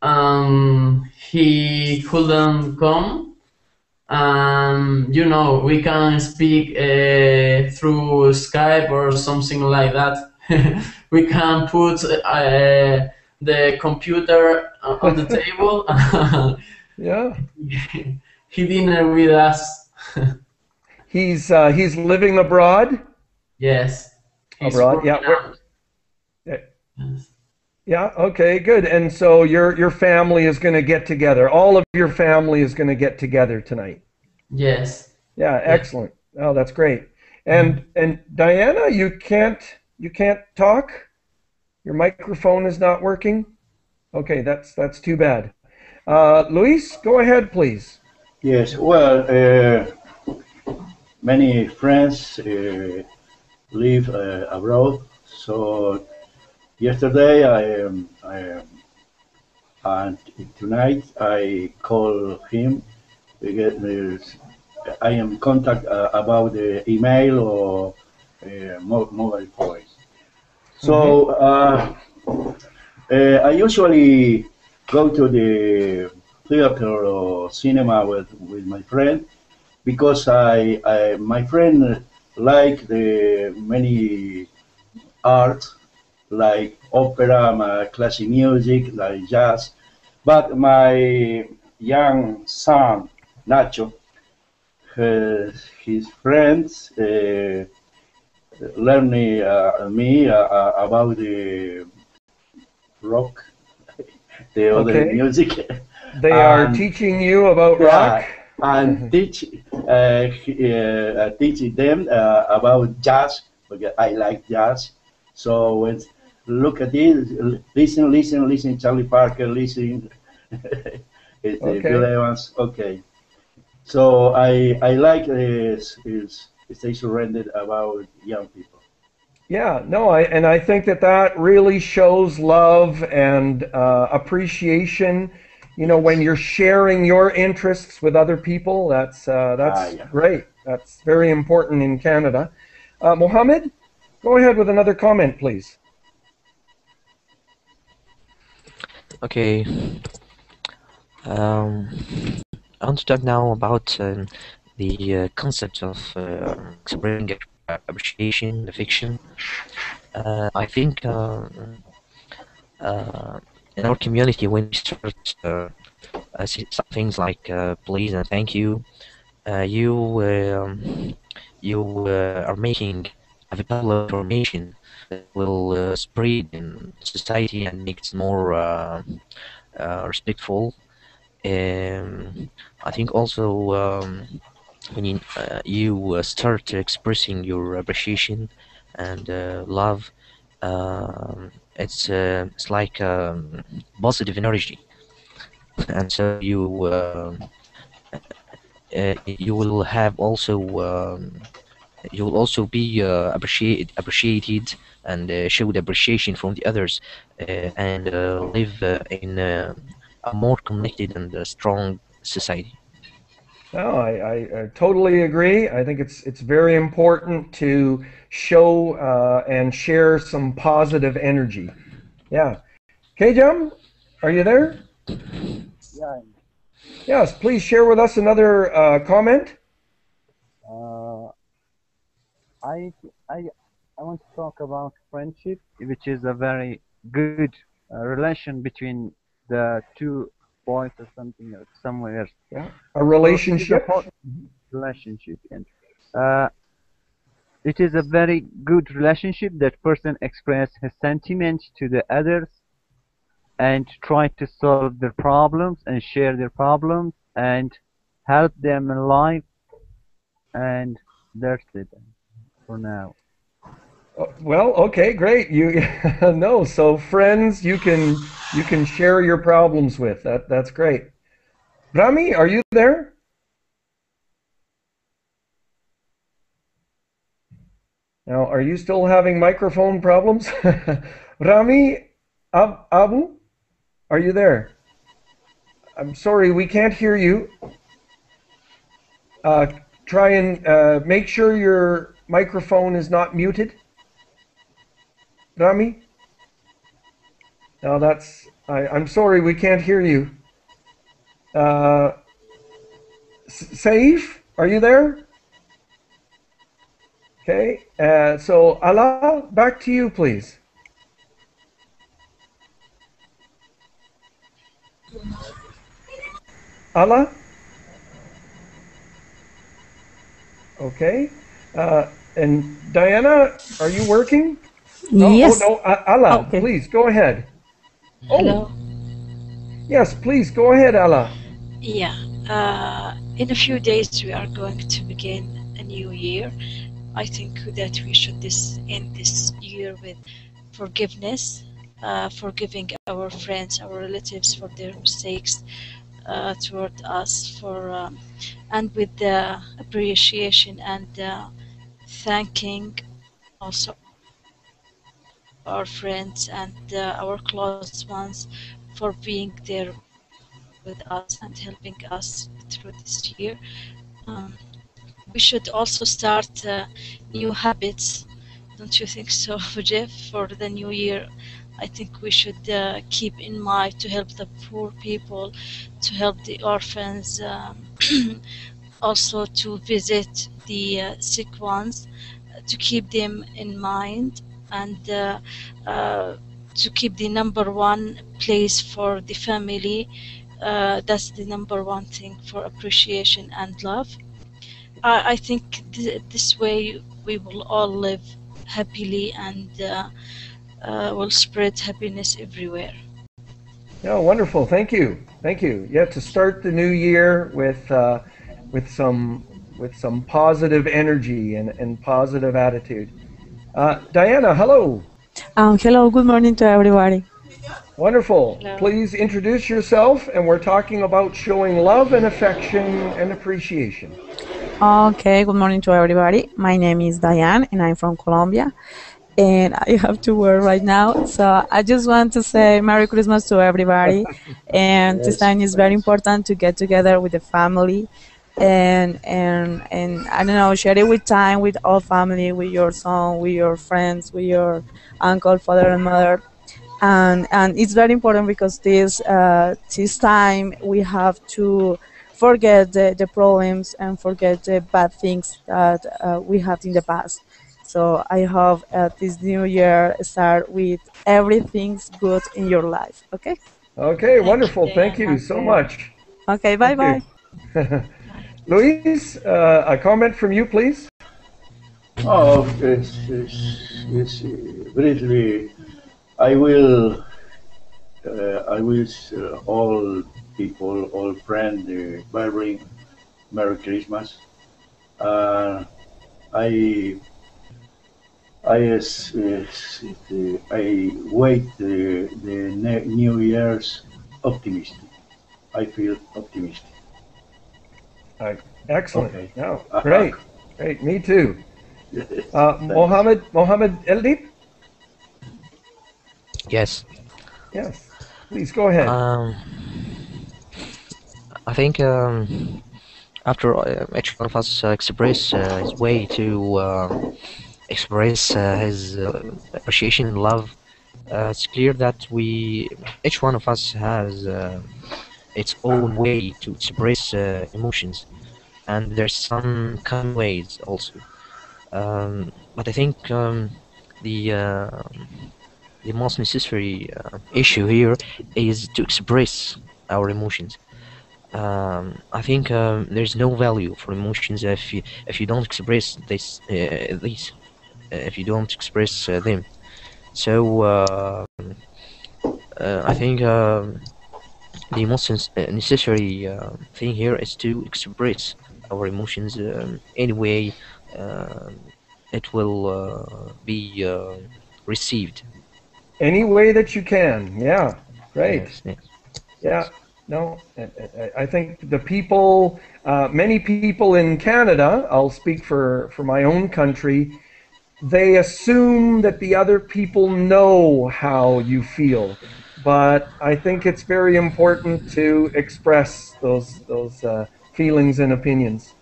Um, he couldn't come. Um, you know, we can speak uh, through Skype or something like that. we can put uh, the computer on the table. Yeah. he dinner with us. He's uh, he's living abroad. Yes. Abroad, yeah. Yeah. Yeah. Okay. Good. And so your your family is going to get together. All of your family is going to get together tonight. Yes. Yeah. Excellent. Oh, that's great. And and Diana, you can't you can't talk. Your microphone is not working. Okay. That's that's too bad. Uh, Luis, go ahead, please. Yes, well, uh, many friends uh, live uh, abroad. So yesterday I, um, I and tonight I call him. I am contact uh, about the email or uh, mobile phone. So uh, uh, I usually go to the theater or cinema with, with my friend because I, I my friend like the many art like opera, my classic music, like jazz. But my young son Nacho, uh, his friends uh, learning uh, me uh, uh, about the rock, the other Okay. music. They are And- teaching you about yeah, rock. and teach uh, he- uh, teaching them uh, about jazz because I like jazz. So when look at this, listen, listen, listen, Charlie Parker, listen, uh, Okay. Bill Evans. Okay. So I I like this. his stay surrendered about young people. Yeah, no, I and I think that that really shows love and uh, appreciation. You know, when you're sharing your interests with other people, that's uh, that's Ah, yeah. great. That's very important in Canada. Uh, Mohammed, go ahead with another comment, please. Okay. Um, I want to talk now about um, the uh, concept of uh, uh, appreciation, affection. Uh, I think in our community, when we start things like please and thank you, you um, you are making a valuable information that will uh, spread in society and make it more uh, uh, respectful. Um, I think also um, when you, uh, you uh, start expressing your appreciation and uh, love, um, it's uh, it's like um, positive energy, and so you uh, uh, you will have also um, you will also be uh, appreciated, appreciated and show the appreciation from the others, and live in a more connected and strong society. No, I, I, I totally agree. I think it's it's very important to show uh, and share some positive energy. Yeah. Kajam, are you there? Yeah, Yes, please share with us another uh, comment. Uh, I I I want to talk about friendship, which is a very good uh, relation between the two boys or something or somewhere. Yeah, a relationship. Relationship, and uh, it is a very good relationship that person express his sentiment to the others and try to solve their problems and share their problems and help them in life and that's it for now Well, okay, great. You no, so friends you can you can share your problems with. That that's great. Rami, are you there? Now, are you still having microphone problems? Rami Ab- Abu, are you there? I'm sorry, we can't hear you. Uh, try and uh, make sure your microphone is not muted. Rami? No, that's. I, I'm sorry, we can't hear you. Uh, Saif, are you there? Okay, uh, so Ahla, back to you, please. Ahla? Okay. Uh, and Diana, are you working? No, Yes. Oh, no, uh, Ahla, Okay. please go ahead. Oh, Hello. yes, please go ahead, Ahla. Yeah. Uh, in a few days, we are going to begin a new year. I think that we should this end this year with forgiveness, uh, forgiving our friends, our relatives for their mistakes uh, toward us, for um, and with the appreciation and uh, thanking also our friends and uh, our close ones for being there with us and helping us through this year. Um, we should also start uh, new habits, don't you think so, Geoff? For the new year, I think we should uh, keep in mind to help the poor people, to help the orphans, um, also to visit the uh, sick ones, to keep them in mind, and uh, uh, to keep the number one place for the family. Uh, that's the number one thing for appreciation and love. I, I think th- this way we will all live happily and will spread happiness everywhere. Yeah, wonderful. Thank you. Thank you. Yeah, to start the new year with uh, with some with some positive energy and, and positive attitude. Uh, Diana, hello. Um, hello, good morning to everybody. Wonderful. Please introduce yourself, and we're talking about showing love and affection and appreciation. Okay, good morning to everybody. My name is Diane and I'm from Colombia. And I have to work right now. So I just want to say Merry Christmas to everybody. And this time is very important to get together with the family and and and I don't know, share it with time with all family, with your son, with your friends, with your uncle, father and mother. and and it's very important because this uh, this time we have to forget the, the problems and forget the bad things that uh, we had in the past. So I hope uh, this new year start with everything's good in your life. Okay. Okay, wonderful. Thank you so much. Okay. Bye bye. Luis, uh, a comment from you, please. Oh, it's, it's uh, briefly, I will, uh, I wish uh, all people, all friends, uh, very Merry Christmas. Uh, I, I, is, is, uh, I wait the, the ne- New Year's optimistic. I feel optimistic. Uh, excellent. Okay. No, great. Great. Me too. Uh, Mohammed Mohammed Eldip. Yes. Yes. Please go ahead. Um, I think um, after uh, each one of us uh, express uh, his way to uh, express uh, his uh, appreciation and love, uh, it's clear that we each one of us has uh, its own way to express uh, emotions, and there's some common ways also. Um, but I think um, the uh, the most necessary uh, issue here is to express our emotions. Um, I think um, there's no value for emotions if you if you don't express this uh, these uh, if you don't express uh, them. So uh, I think um the most uh, necessary uh, thing here is to express our emotions um, any way um it will uh, be uh, received. Any way that you can. Yeah. Great. Yes, yes. Yeah, no, I think the people, uh, many people in Canada, I'll speak for, for my own country, they assume that the other people know how you feel. But I think it's very important to express those, those uh, feelings and opinions.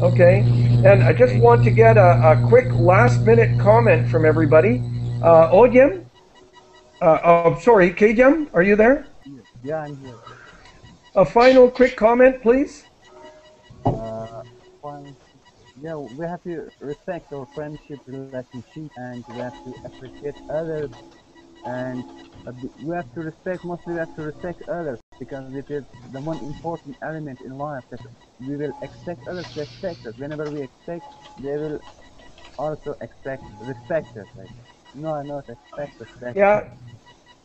Okay, and I just want to get a, a quick last minute comment from everybody. Uh, Odyem? Uh, oh, sorry, Kejam, are you there? Yeah, I'm here. A final quick comment, please. Uh, one, yeah, we have to respect our friendship relationship and we have to appreciate others and uh, we have to respect, mostly we have to respect others because it is the one important element in life that we will expect others to respect us. Whenever we expect, they will also expect, respect us. Like, no, not expect, respect. Yeah,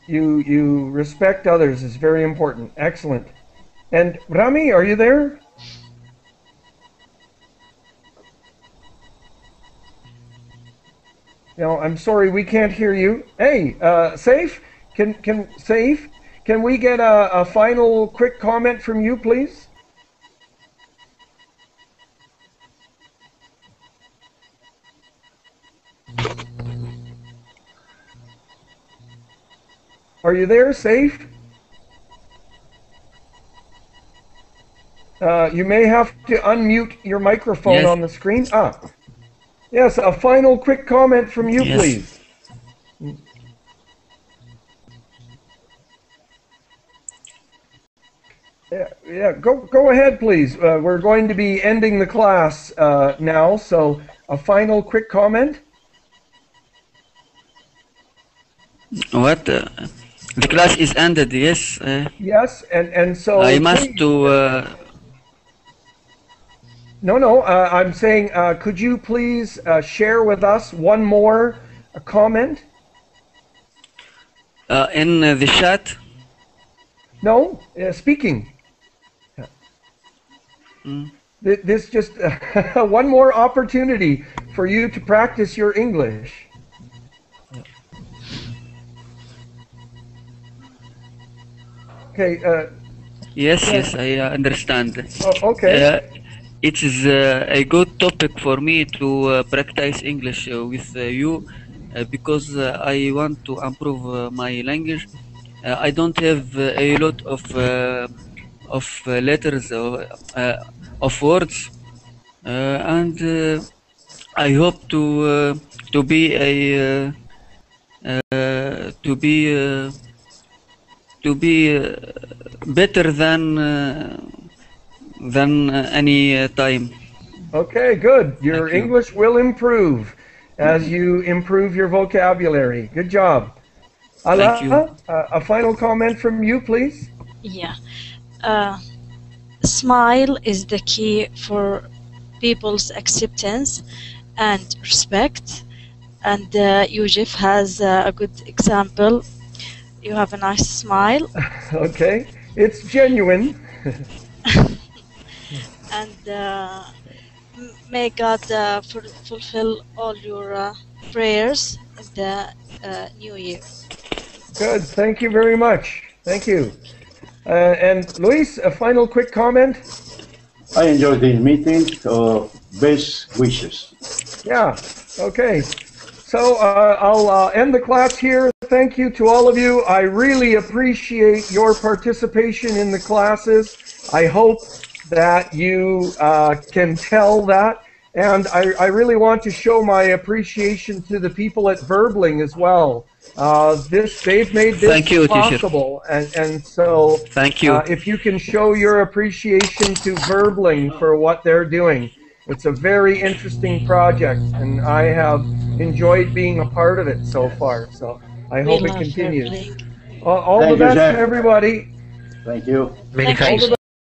you you respect others is very important. Excellent. And Rami, are you there? No, I'm sorry, we can't hear you. Hey, uh, Saif, can can Saif, can we get a, a final quick comment from you, please? Are you there, Saif? Uh, you may have to unmute your microphone Yes. on the screen. Ah, yes, a final quick comment from you, Yes. please. Yeah, yeah. Go, go ahead, please. Uh, we're going to be ending the class uh, now, so a final quick comment. What? Uh, the class is ended. Yes. Uh, Yes, and and so I must please- to. Uh, No, no. Uh, I'm saying, uh, could you please uh, share with us one more comment? uh, in uh, the chat. No, uh, speaking. Mm. Th- This just one more opportunity for you to practice your English. Okay. Uh, Yes, yes, I uh, understand. Oh, okay. Uh, it is uh, a good topic for me to uh, practice English uh, with uh, you uh, because uh, I want to improve uh, my language. Uh, I don't have uh, a lot of uh, of uh, letters or uh, of words, uh, and uh, I hope to uh, to be a uh, uh, to be uh, to be uh, better than uh, than uh, any uh, time. Okay, good. Your Thank you. English will improve as you improve your vocabulary. Good job. Ahla, you. uh, a final comment from you, please. Yeah. Smile is the key for people's acceptance and respect. And uh, Yujif has uh, a good example. You have a nice smile, Okay, it's genuine. and uh, may God uh, ful- fulfill all your uh, prayers in the uh, new year. Good. Thank you very much. Thank you. Uh, and Luis, a final quick comment. I enjoyed this meeting. Uh, best wishes. Yeah. Okay. So uh, I'll uh, end the class here. Thank you to all of you. I really appreciate your participation in the classes. I hope that you uh, can tell that. And I, I really want to show my appreciation to the people at Verbling as well. Uh, this they've made this Thank you, possible, and and so Thank you. uh, if you can show your appreciation to Verbling for what they're doing, it's a very interesting project, and I have enjoyed being a part of it so far. So I hope it continues. Verbling. All, all Thank the best Jack. to everybody. Thank you. Many thanks.